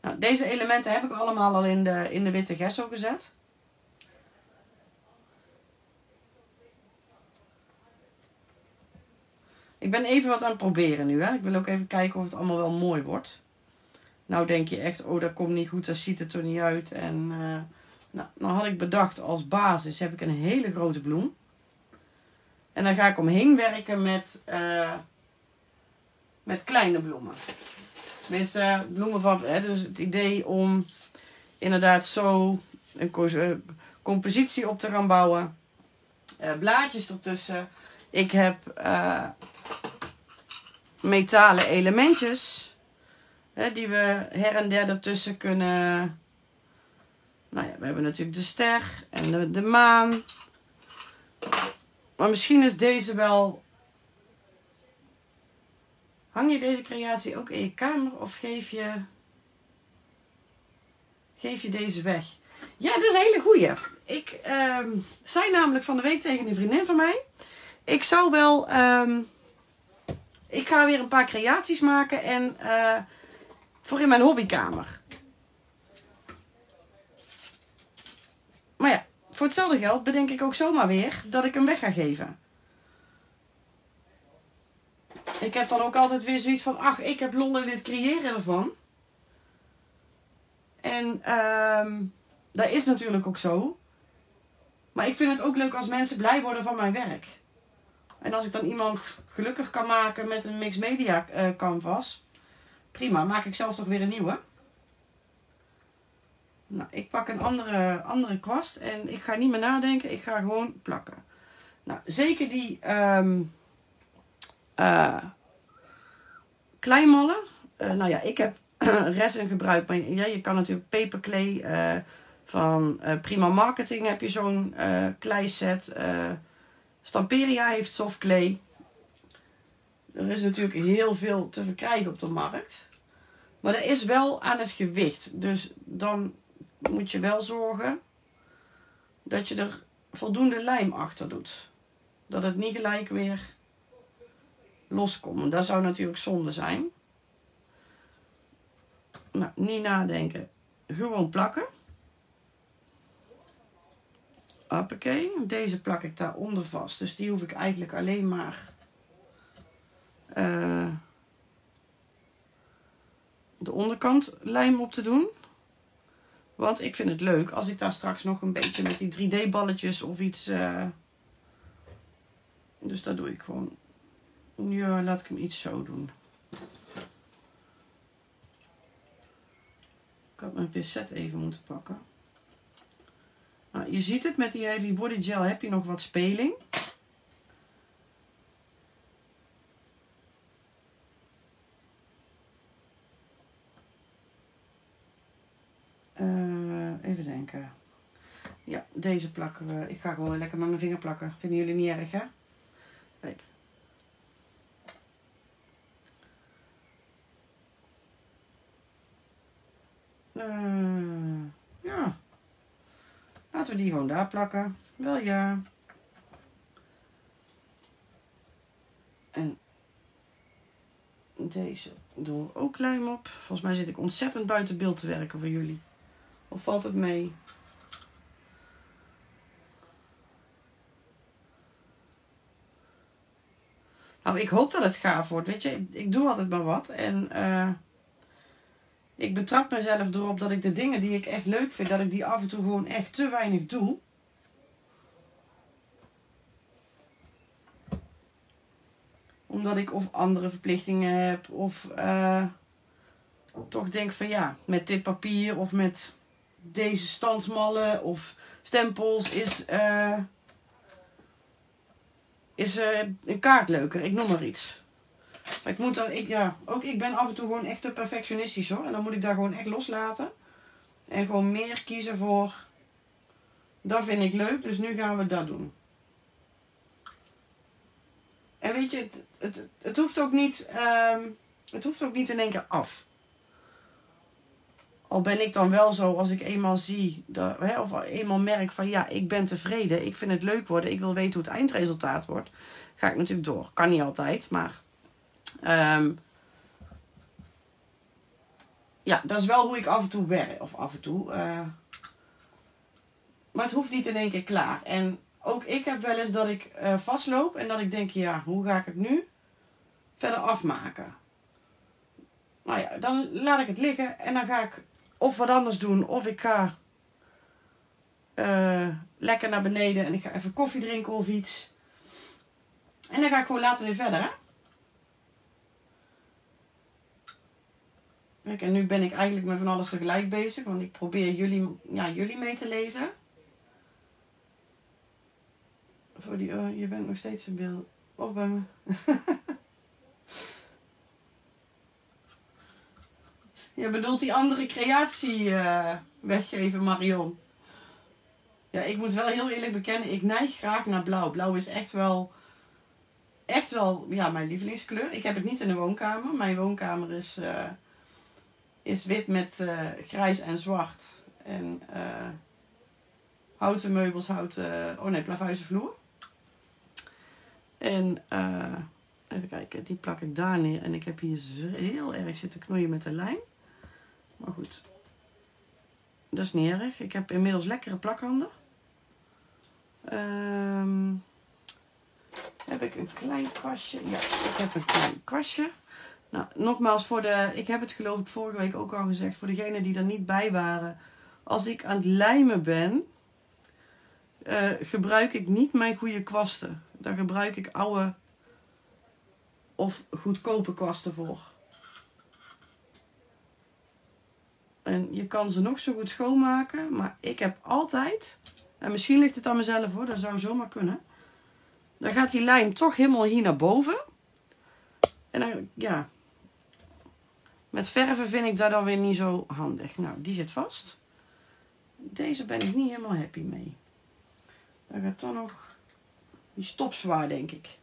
Nou, deze elementen heb ik allemaal al in de, in de witte gesso gezet. Ik ben even wat aan het proberen nu. Hè. Ik wil ook even kijken of het allemaal wel mooi wordt. Nou denk je echt, oh dat komt niet goed, dat ziet er niet uit. En uh, nou, dan had ik bedacht als basis heb ik een hele grote bloem. En dan ga ik omheen werken met, uh, met kleine bloemen. Tenminste, bloemen van... Hè, dus het idee om inderdaad zo een eh, compositie op te gaan bouwen. Blaadjes ertussen. Ik heb metalen elementjes. Hè, die we her en der ertussen kunnen... Nou ja, we hebben natuurlijk de ster en de, de maan. Maar misschien is deze wel Hang je deze creatie ook in je kamer of geef je, geef je deze weg? Ja, dat is een hele goeie. Ik uh, zei namelijk van de week tegen een vriendin van mij. Ik zou wel... Um, ik ga weer een paar creaties maken en uh, voor in mijn hobbykamer. Maar ja, voor hetzelfde geld bedenk ik ook zomaar weer dat ik hem weg ga geven. Ik heb dan ook altijd weer zoiets van, ach, ik heb lol in het creëren ervan. En um, dat is natuurlijk ook zo. Maar ik vind het ook leuk als mensen blij worden van mijn werk. En als ik dan iemand gelukkig kan maken met een mixed media uh, canvas. Prima, maak ik zelf toch weer een nieuwe. Nou, ik pak een andere, andere kwast en ik ga niet meer nadenken. Ik ga gewoon plakken. Nou, zeker die... Um, uh, kleinmallen. Uh, nou ja, ik heb resin gebruikt. Maar ja, je kan natuurlijk paperclay uh, van Prima Marketing heb je zo'n kleiset. Stamperia heeft softclay. Er is natuurlijk heel veel te verkrijgen op de markt. Maar er is wel aan het gewicht. Dus dan moet je wel zorgen dat je er voldoende lijm achter doet. Dat het niet gelijk weer loskomen. Dat zou natuurlijk zonde zijn. Nou, niet nadenken. Gewoon plakken. Hoppakee. Deze plak ik daaronder vast. Dus die hoef ik eigenlijk alleen maar... Uh, de onderkant lijm op te doen. Want ik vind het leuk als ik daar straks nog een beetje met die 3D balletjes of iets... Uh, dus dat doe ik gewoon ja, laat ik hem iets zo doen. Ik had mijn pincet even moeten pakken. Nou, je ziet het, met die Heavy Body Gel heb je nog wat speling. Ja, deze plakken we. Ik ga gewoon lekker met mijn vinger plakken. Vinden jullie niet erg, hè? Kijk. Uh, ja. Laten we die gewoon daar plakken. Wel ja. En deze doen we ook lijm op. Volgens mij zit ik ontzettend buiten beeld te werken voor jullie. Of valt het mee? Nou, ik hoop dat het gaaf wordt. Weet je, ik, doe altijd maar wat. En uh, ik betrap mezelf erop dat ik de dingen die ik echt leuk vind, dat ik die af en toe gewoon echt te weinig doe. Omdat ik of andere verplichtingen heb of uh, toch denk van ja, met dit papier of met deze standsmallen of stempels is, uh, is uh, een kaart leuker. Ik noem maar iets. Maar ik moet dan, ik, ja, ook ik ben af en toe gewoon echt te perfectionistisch hoor. En dan moet ik daar gewoon echt loslaten. En gewoon meer kiezen voor, dat vind ik leuk, dus nu gaan we dat doen. En weet je, het, het, het hoeft ook niet, um, het hoeft ook niet in één keer af. Al ben ik dan wel zo, als ik eenmaal zie, dat, hè, of eenmaal merk van ja, ik ben tevreden, ik vind het leuk worden, ik wil weten hoe het eindresultaat wordt, ga ik natuurlijk door. Kan niet altijd, maar Um, ja, dat is wel hoe ik af en toe werk. Of af en toe. Uh, maar het hoeft niet in één keer klaar. En ook ik heb wel eens dat ik uh, vastloop en dat ik denk, ja, hoe ga ik het nu verder afmaken? Nou ja, dan laat ik het liggen en dan ga ik of wat anders doen, of ik ga uh, lekker naar beneden en ik ga even koffie drinken of iets. En dan ga ik gewoon later weer verder. Hè? Kijk, en nu ben ik eigenlijk met van alles tegelijk bezig. Want ik probeer jullie, ja, jullie mee te lezen. Voor die, oh, je bent nog steeds in beeld. Of bij me. je bedoelt die andere creatie eh, weggeven, Marion. Ja, ik moet wel heel eerlijk bekennen, ik neig graag naar blauw. Blauw is echt wel, echt wel ja, mijn lievelingskleur. Ik heb het niet in de woonkamer. Mijn woonkamer is, eh, is wit met uh, grijs en zwart. En houten meubels, houten, oh nee, plavuizen vloer. En even kijken, die plak ik daar neer. En ik heb hier heel erg zitten knoeien met de lijm. Maar goed, dat is niet erg. Ik heb inmiddels lekkere plakhanden. Um, heb ik een klein kwastje? Ja, ik heb een klein kwastje. Nou, nogmaals, voor de, ik heb het geloof ik vorige week ook al gezegd. Voor degenen die er niet bij waren. Als ik aan het lijmen ben, uh, gebruik ik niet mijn goede kwasten. Daar gebruik ik oude of goedkope kwasten voor. En je kan ze nog zo goed schoonmaken, maar ik heb altijd, en misschien ligt het aan mezelf hoor, dat zou zomaar kunnen. Dan gaat die lijm toch helemaal hier naar boven. En dan, ja, met verven vind ik dat dan weer niet zo handig. Nou, die zit vast. Deze ben ik niet helemaal happy mee. Daar gaat toch nog die stopzwaar, denk ik.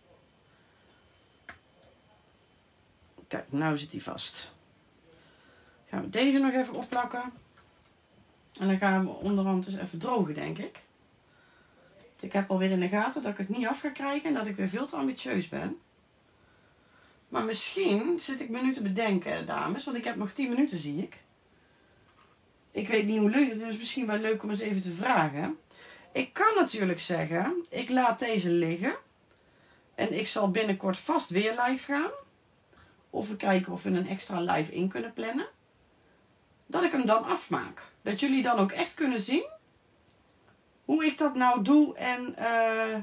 Kijk, nou zit hij vast. Gaan we deze nog even opplakken. En dan gaan we onderhand eens even drogen, denk ik. Ik heb alweer in de gaten dat ik het niet af ga krijgen en dat ik weer veel te ambitieus ben. Maar misschien zit ik me nu te bedenken, dames, want ik heb nog 10 minuten, zie ik. Ik weet niet hoe leuk, het is misschien wel leuk om eens even te vragen. Ik kan natuurlijk zeggen, ik laat deze liggen. En ik zal binnenkort vast weer live gaan. Of we kijken of we een extra live in kunnen plannen. Dat ik hem dan afmaak. Dat jullie dan ook echt kunnen zien hoe ik dat nou doe. En uh,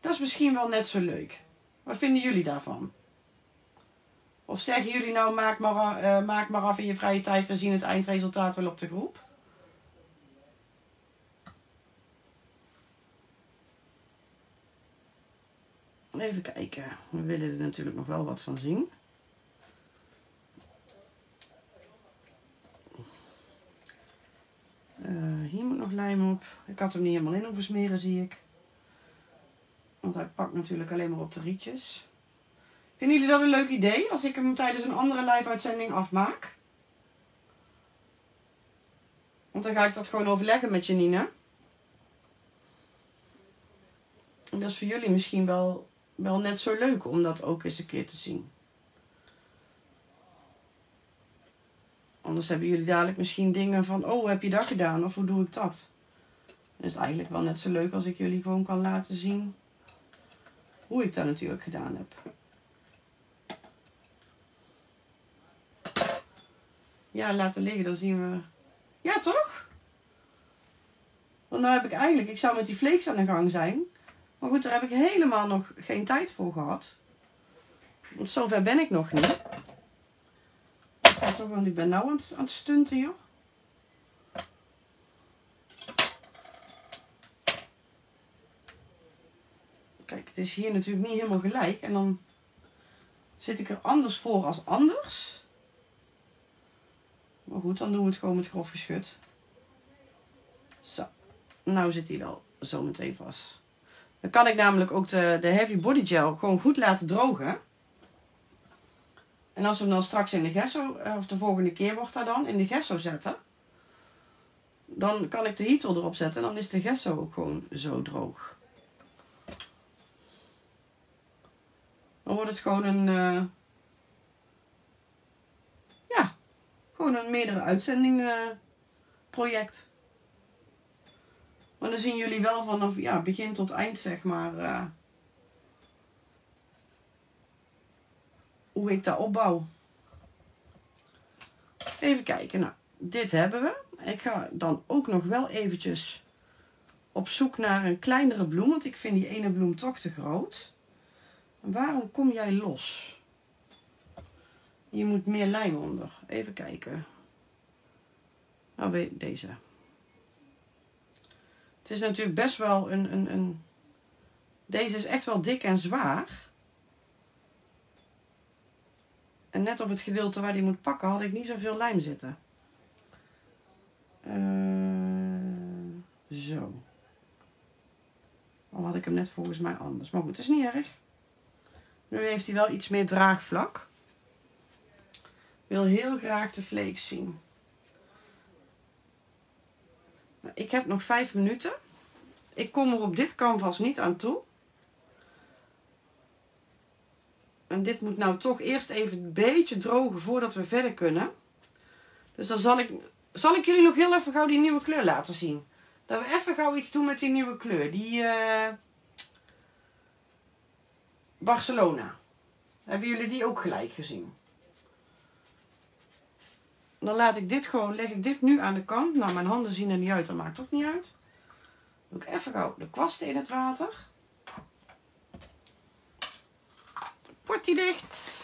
dat is misschien wel net zo leuk. Wat vinden jullie daarvan? Of zeggen jullie nou, maak maar, uh, maak maar af in je vrije tijd. We zien het eindresultaat wel op de groep. Even kijken. We willen er natuurlijk nog wel wat van zien. Uh, hier moet nog lijm op. Ik had hem niet helemaal in hoeven smeren, zie ik. Want hij pakt natuurlijk alleen maar op de rietjes. Vinden jullie dat een leuk idee? Als ik hem tijdens een andere live-uitzending afmaak? Want dan ga ik dat gewoon overleggen met Janine. En dat is voor jullie misschien wel wel net zo leuk om dat ook eens een keer te zien. Anders hebben jullie dadelijk misschien dingen van, oh, heb je dat gedaan? Of hoe doe ik dat? Dan is het eigenlijk wel net zo leuk als ik jullie gewoon kan laten zien hoe ik dat natuurlijk gedaan heb. Ja, laten liggen, dan zien we... Ja, toch? Want nou heb ik eigenlijk, ik zou met die flakes aan de gang zijn. Maar goed, daar heb ik helemaal nog geen tijd voor gehad. Want zover ben ik nog niet. Toch, want ik ben nou aan het, aan het stunten, joh. Kijk, het is hier natuurlijk niet helemaal gelijk. En dan zit ik er anders voor als anders. Maar goed, dan doen we het gewoon met grof geschut. Zo. Nou zit hij wel zo meteen vast. Dan kan ik namelijk ook de, de Heavy Body Gel gewoon goed laten drogen. En als we hem dan straks in de gesso, eh, of de volgende keer wordt dat dan, in de gesso zetten. Dan kan ik de heater erop zetten en dan is de gesso ook gewoon zo droog. Dan wordt het gewoon een, uh, ja, gewoon een meerdere uitzending uh, project. Maar dan zien jullie wel vanaf ja, begin tot eind, zeg maar, hoe ik dat opbouw. Even kijken. Nou, dit hebben we. Ik ga dan ook nog wel eventjes op zoek naar een kleinere bloem. Want ik vind die ene bloem toch te groot. waarom kom jij los? Hier moet meer lijm onder. Even kijken. Nou, deze. Het is natuurlijk best wel een, een, een... Deze is echt wel dik en zwaar. En net op het gedeelte waar die moet pakken had ik niet zoveel lijm zitten. Uh, zo. Al had ik hem net volgens mij anders. Maar goed, het is niet erg. Nu heeft hij wel iets meer draagvlak. Ik wil heel graag de flakes zien. Nou, ik heb nog vijf minuten. Ik kom er op dit canvas niet aan toe. En dit moet nou toch eerst even een beetje drogen voordat we verder kunnen. Dus dan zal ik, zal ik jullie nog heel even gauw die nieuwe kleur laten zien. Dat we even gauw iets doen met die nieuwe kleur. Die uh, Barcelona. Hebben jullie die ook gelijk gezien? Dan laat ik dit gewoon, leg ik dit nu aan de kant. Nou, mijn handen zien er niet uit, dat maakt ook niet uit. Doe ik even gauw de kwasten in het water. Portie dicht.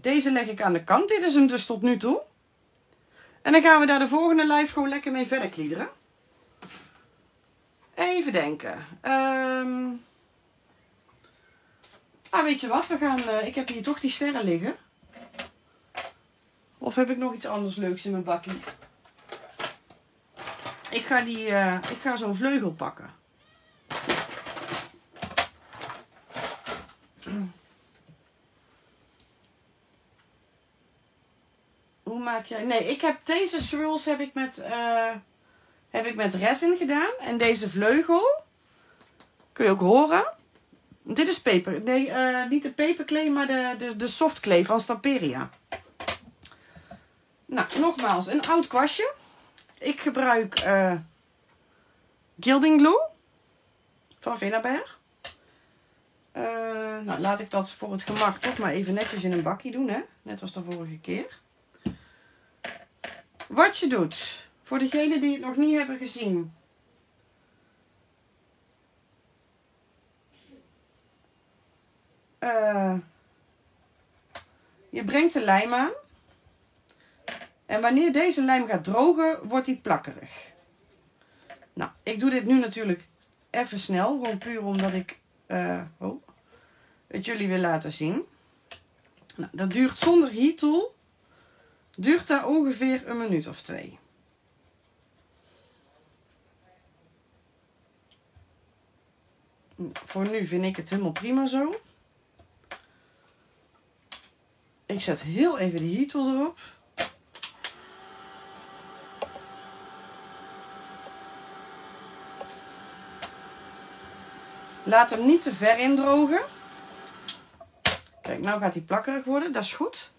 Deze leg ik aan de kant. Dit is hem dus tot nu toe. En dan gaan we daar de volgende live gewoon lekker mee verder kliederen. Even denken. Ah, weet je wat? We gaan, uh, ik heb hier toch die sterren liggen. Of heb ik nog iets anders leuks in mijn bakje? Ik ga, die, uh, ik ga zo'n vleugel pakken. Hoe maak jij... Nee, ik heb deze swirls heb ik met, uh, heb ik met resin gedaan. En deze vleugel, kun je ook horen. Dit is peper. Nee, uh, niet de peperklee, maar de, de, de softklee van Stamperia. Nou, nogmaals, een oud kwastje. Ik gebruik uh, Gilding Glue van Vinnaberg. Uh, nou, laat ik dat voor het gemak toch maar even netjes in een bakje doen, hè? Net als de vorige keer. Wat je doet, voor degenen die het nog niet hebben gezien. Uh, je brengt de lijm aan. En wanneer deze lijm gaat drogen, wordt die plakkerig. Nou, ik doe dit nu natuurlijk even snel. Gewoon puur omdat ik uh, oh, het jullie wil laten zien. Nou, dat duurt zonder heat tool. Duurt daar ongeveer een minuut of twee. Voor nu vind ik het helemaal prima zo. Ik zet heel even de heat tool erop. Laat hem niet te ver indrogen. Kijk, nou gaat hij plakkerig worden. Dat is goed.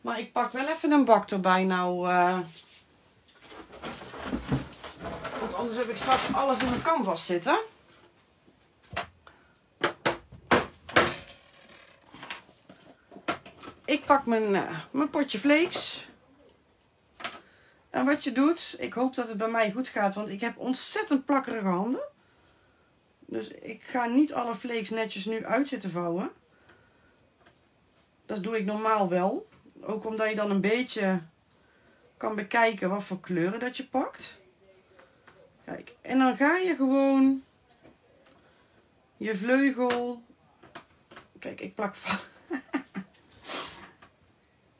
Maar ik pak wel even een bak erbij nou. Uh... Want anders heb ik straks alles in mijn canvas zitten. Ik pak mijn, uh, mijn potje flakes. En wat je doet, ik hoop dat het bij mij goed gaat, want ik heb ontzettend plakkerige handen. Dus ik ga niet alle flakes netjes nu uit zitten vouwen. Dat doe ik normaal wel. Ook omdat je dan een beetje kan bekijken wat voor kleuren dat je pakt. Kijk, en dan ga je gewoon je vleugel... Kijk, ik plak van...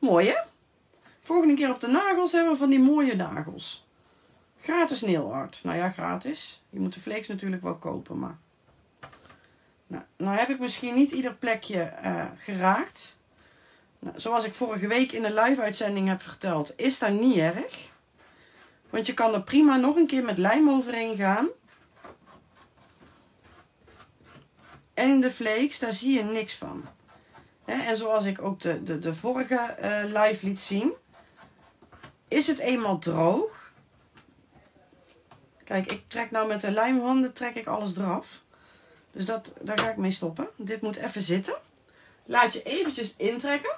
Mooi hè? Volgende keer op de nagels hebben we van die mooie nagels. Gratis nail. Nou ja, gratis. Je moet de flakes natuurlijk wel kopen, maar... Nou, nou heb ik misschien niet ieder plekje uh, geraakt. Nou, zoals ik vorige week in de live uitzending heb verteld, is dat niet erg. Want je kan er prima nog een keer met lijm overheen gaan. En de flakes, daar zie je niks van. en zoals ik ook de, de, de vorige uh, live liet zien, is het eenmaal droog. Kijk, ik trek nou met de lijmhanden trek ik alles eraf. Dus dat, daar ga ik mee stoppen. Dit moet even zitten. Laat je eventjes intrekken.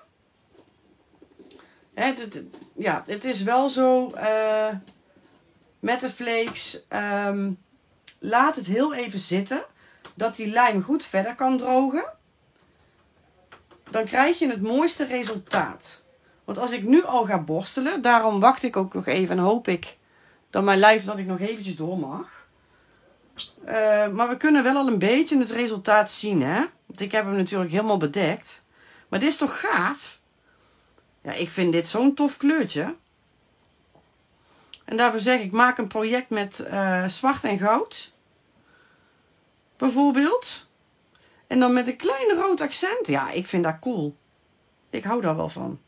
Hè, ja, het is wel zo uh, met de flakes. Um, laat het heel even zitten. Dat die lijm goed verder kan drogen. Dan krijg je het mooiste resultaat. Want als ik nu al ga borstelen, daarom wacht ik ook nog even en hoop ik dat mijn lijf dat ik nog eventjes door mag. Eh, maar we kunnen wel al een beetje het resultaat zien, hè? Want ik heb hem natuurlijk helemaal bedekt. Maar dit is toch gaaf? Ja, ik vind dit zo'n tof kleurtje. En daarvoor zeg ik, maak een project met uh, zwart en goud. Bijvoorbeeld. En dan met een klein rood accent. Ja, ik vind dat cool. Ik hou daar wel van.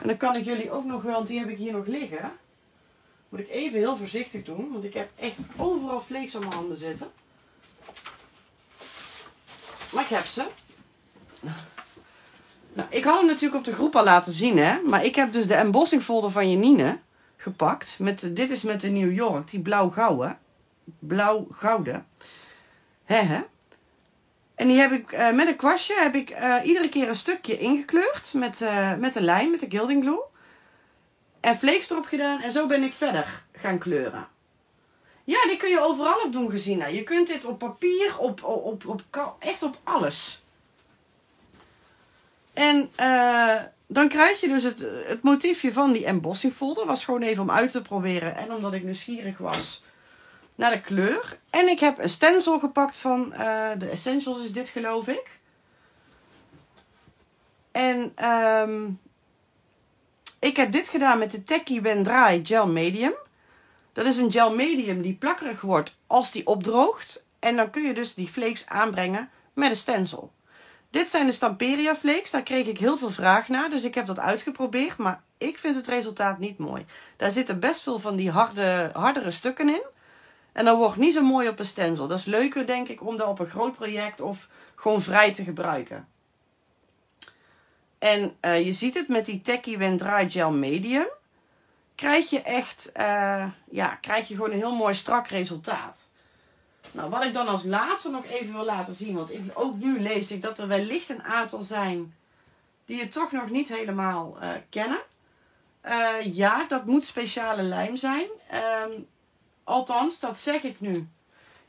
En dan kan ik jullie ook nog wel, want die heb ik hier nog liggen. Moet ik even heel voorzichtig doen, want ik heb echt overal vlees aan mijn handen zitten. Maar ik heb ze. Nou, ik had hem natuurlijk op de groep al laten zien, hè. Maar ik heb dus de embossing folder van Janine gepakt. Met, dit is met de New York, die blauw-gouden. Blauw-gouden. Hè, hè. En die heb ik uh, met een kwastje heb ik uh, iedere keer een stukje ingekleurd met, uh, met de lijm, met de gilding glue. En flakes erop gedaan en zo ben ik verder gaan kleuren. Ja, die kun je overal op doen gezien. Je kunt dit op papier, op, op, op, op echt op alles. En dan krijg je dus het, het motiefje van die embossing folder. Was gewoon even om uit te proberen en omdat ik nieuwsgierig was naar de kleur. En ik heb een stencil gepakt van uh, de Essentials is dit geloof ik. En um, ik heb dit gedaan met de Techie Wendrai Gel Medium. Dat is een gel medium die plakkerig wordt als die opdroogt. En dan kun je dus die flakes aanbrengen met een stencil. Dit zijn de Stamperia flakes. Daar kreeg ik heel veel vraag naar. Dus ik heb dat uitgeprobeerd. Maar ik vind het resultaat niet mooi. Daar zitten best veel van die harde, hardere stukken in. En dat wordt niet zo mooi op een stencil. Dat is leuker denk ik om dat op een groot project of gewoon vrij te gebruiken. En uh, je ziet het met die Techie Wind Dry Gel Medium. Krijg je echt, uh, ja, krijg je gewoon een heel mooi strak resultaat. Nou, wat ik dan als laatste nog even wil laten zien. Want ik, ook nu lees ik dat er wellicht een aantal zijn die het toch nog niet helemaal uh, kennen. ja, dat moet speciale lijm zijn. Ehm, Althans, dat zeg ik nu.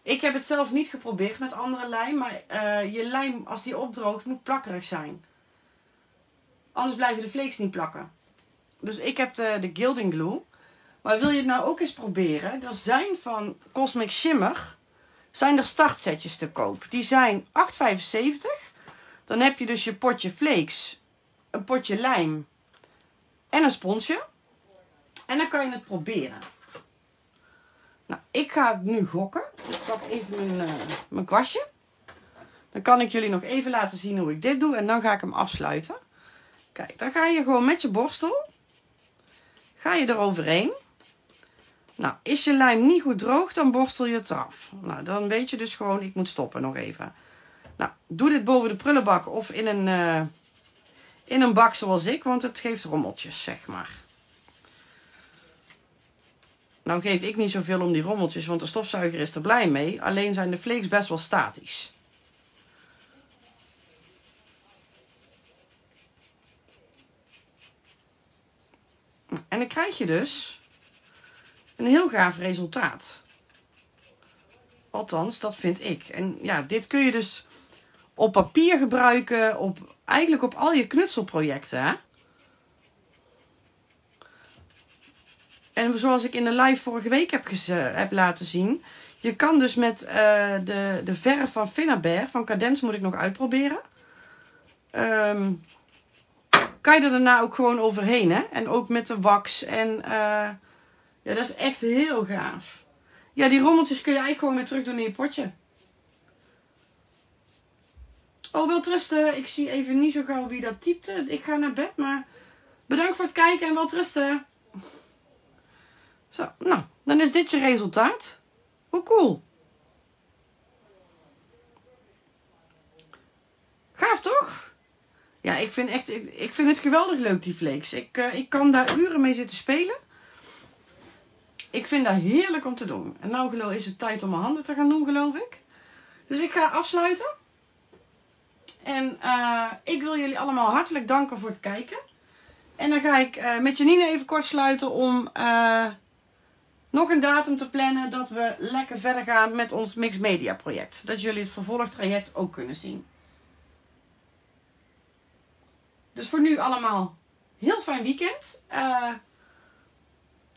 Ik heb het zelf niet geprobeerd met andere lijm, maar uh, je lijm als die opdroogt moet plakkerig zijn. Anders blijven de flakes niet plakken. Dus ik heb de, de Gilding Glue. Maar wil je het nou ook eens proberen? Er zijn van Cosmic Shimmer zijn er startsetjes te koop. Die zijn 8,75. Dan heb je dus je potje flakes, een potje lijm en een sponsje. En dan kan je het proberen. Nou, ik ga het nu gokken. Ik pak even mijn, uh, mijn kwastje. Dan kan ik jullie nog even laten zien hoe ik dit doe. En dan ga ik hem afsluiten. Kijk, dan ga je gewoon met je borstel. Ga je eroverheen. Nou, is je lijm niet goed droog, dan borstel je het af. Nou, dan weet je dus gewoon, ik moet stoppen nog even. Nou, doe dit boven de prullenbak of in een, uh, in een bak zoals ik. Want het geeft rommeltjes, zeg maar. Nou geef ik niet zoveel om die rommeltjes, want de stofzuiger is er blij mee. Alleen zijn de flakes best wel statisch. En dan krijg je dus een heel gaaf resultaat. Althans, dat vind ik. En ja, dit kun je dus op papier gebruiken, op, eigenlijk op al je knutselprojecten. Hè? En zoals ik in de live vorige week heb, heb laten zien. Je kan dus met uh, de, de verf van Finnaber, van Cadence moet ik nog uitproberen. Um, kan je er daarna ook gewoon overheen. Hè? En ook met de wax. En uh, ja, dat is echt heel gaaf. Ja, die rommeltjes kun je eigenlijk gewoon weer terug doen in je potje. Oh, wel trusten. Ik zie even niet zo gauw wie dat typte. Ik ga naar bed, maar bedankt voor het kijken en wel trusten. Zo, nou, dan is dit je resultaat. Hoe cool. Gaaf toch? Ja, ik vind, echt, ik, vind het geweldig leuk, die flakes. Ik, uh, ik kan daar uren mee zitten spelen. Ik vind dat heerlijk om te doen. En nou is het tijd om mijn handen te gaan doen, geloof ik. Dus ik ga afsluiten. En uh, ik wil jullie allemaal hartelijk danken voor het kijken. En dan ga ik uh, met Janine even kort sluiten om... nog een datum te plannen dat we lekker verder gaan met ons Mixed Media project. Zodat jullie het vervolgtraject ook kunnen zien. Dus voor nu allemaal heel fijn weekend. Uh,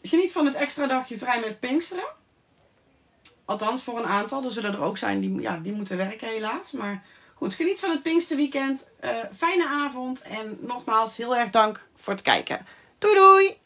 geniet van het extra dagje vrij met Pinksteren. Althans, voor een aantal. Er zullen er ook zijn die, ja, die moeten werken helaas. Maar goed, geniet van het Pinksterweekend. Uh, fijne avond. En nogmaals, heel erg dank voor het kijken. Doei doei!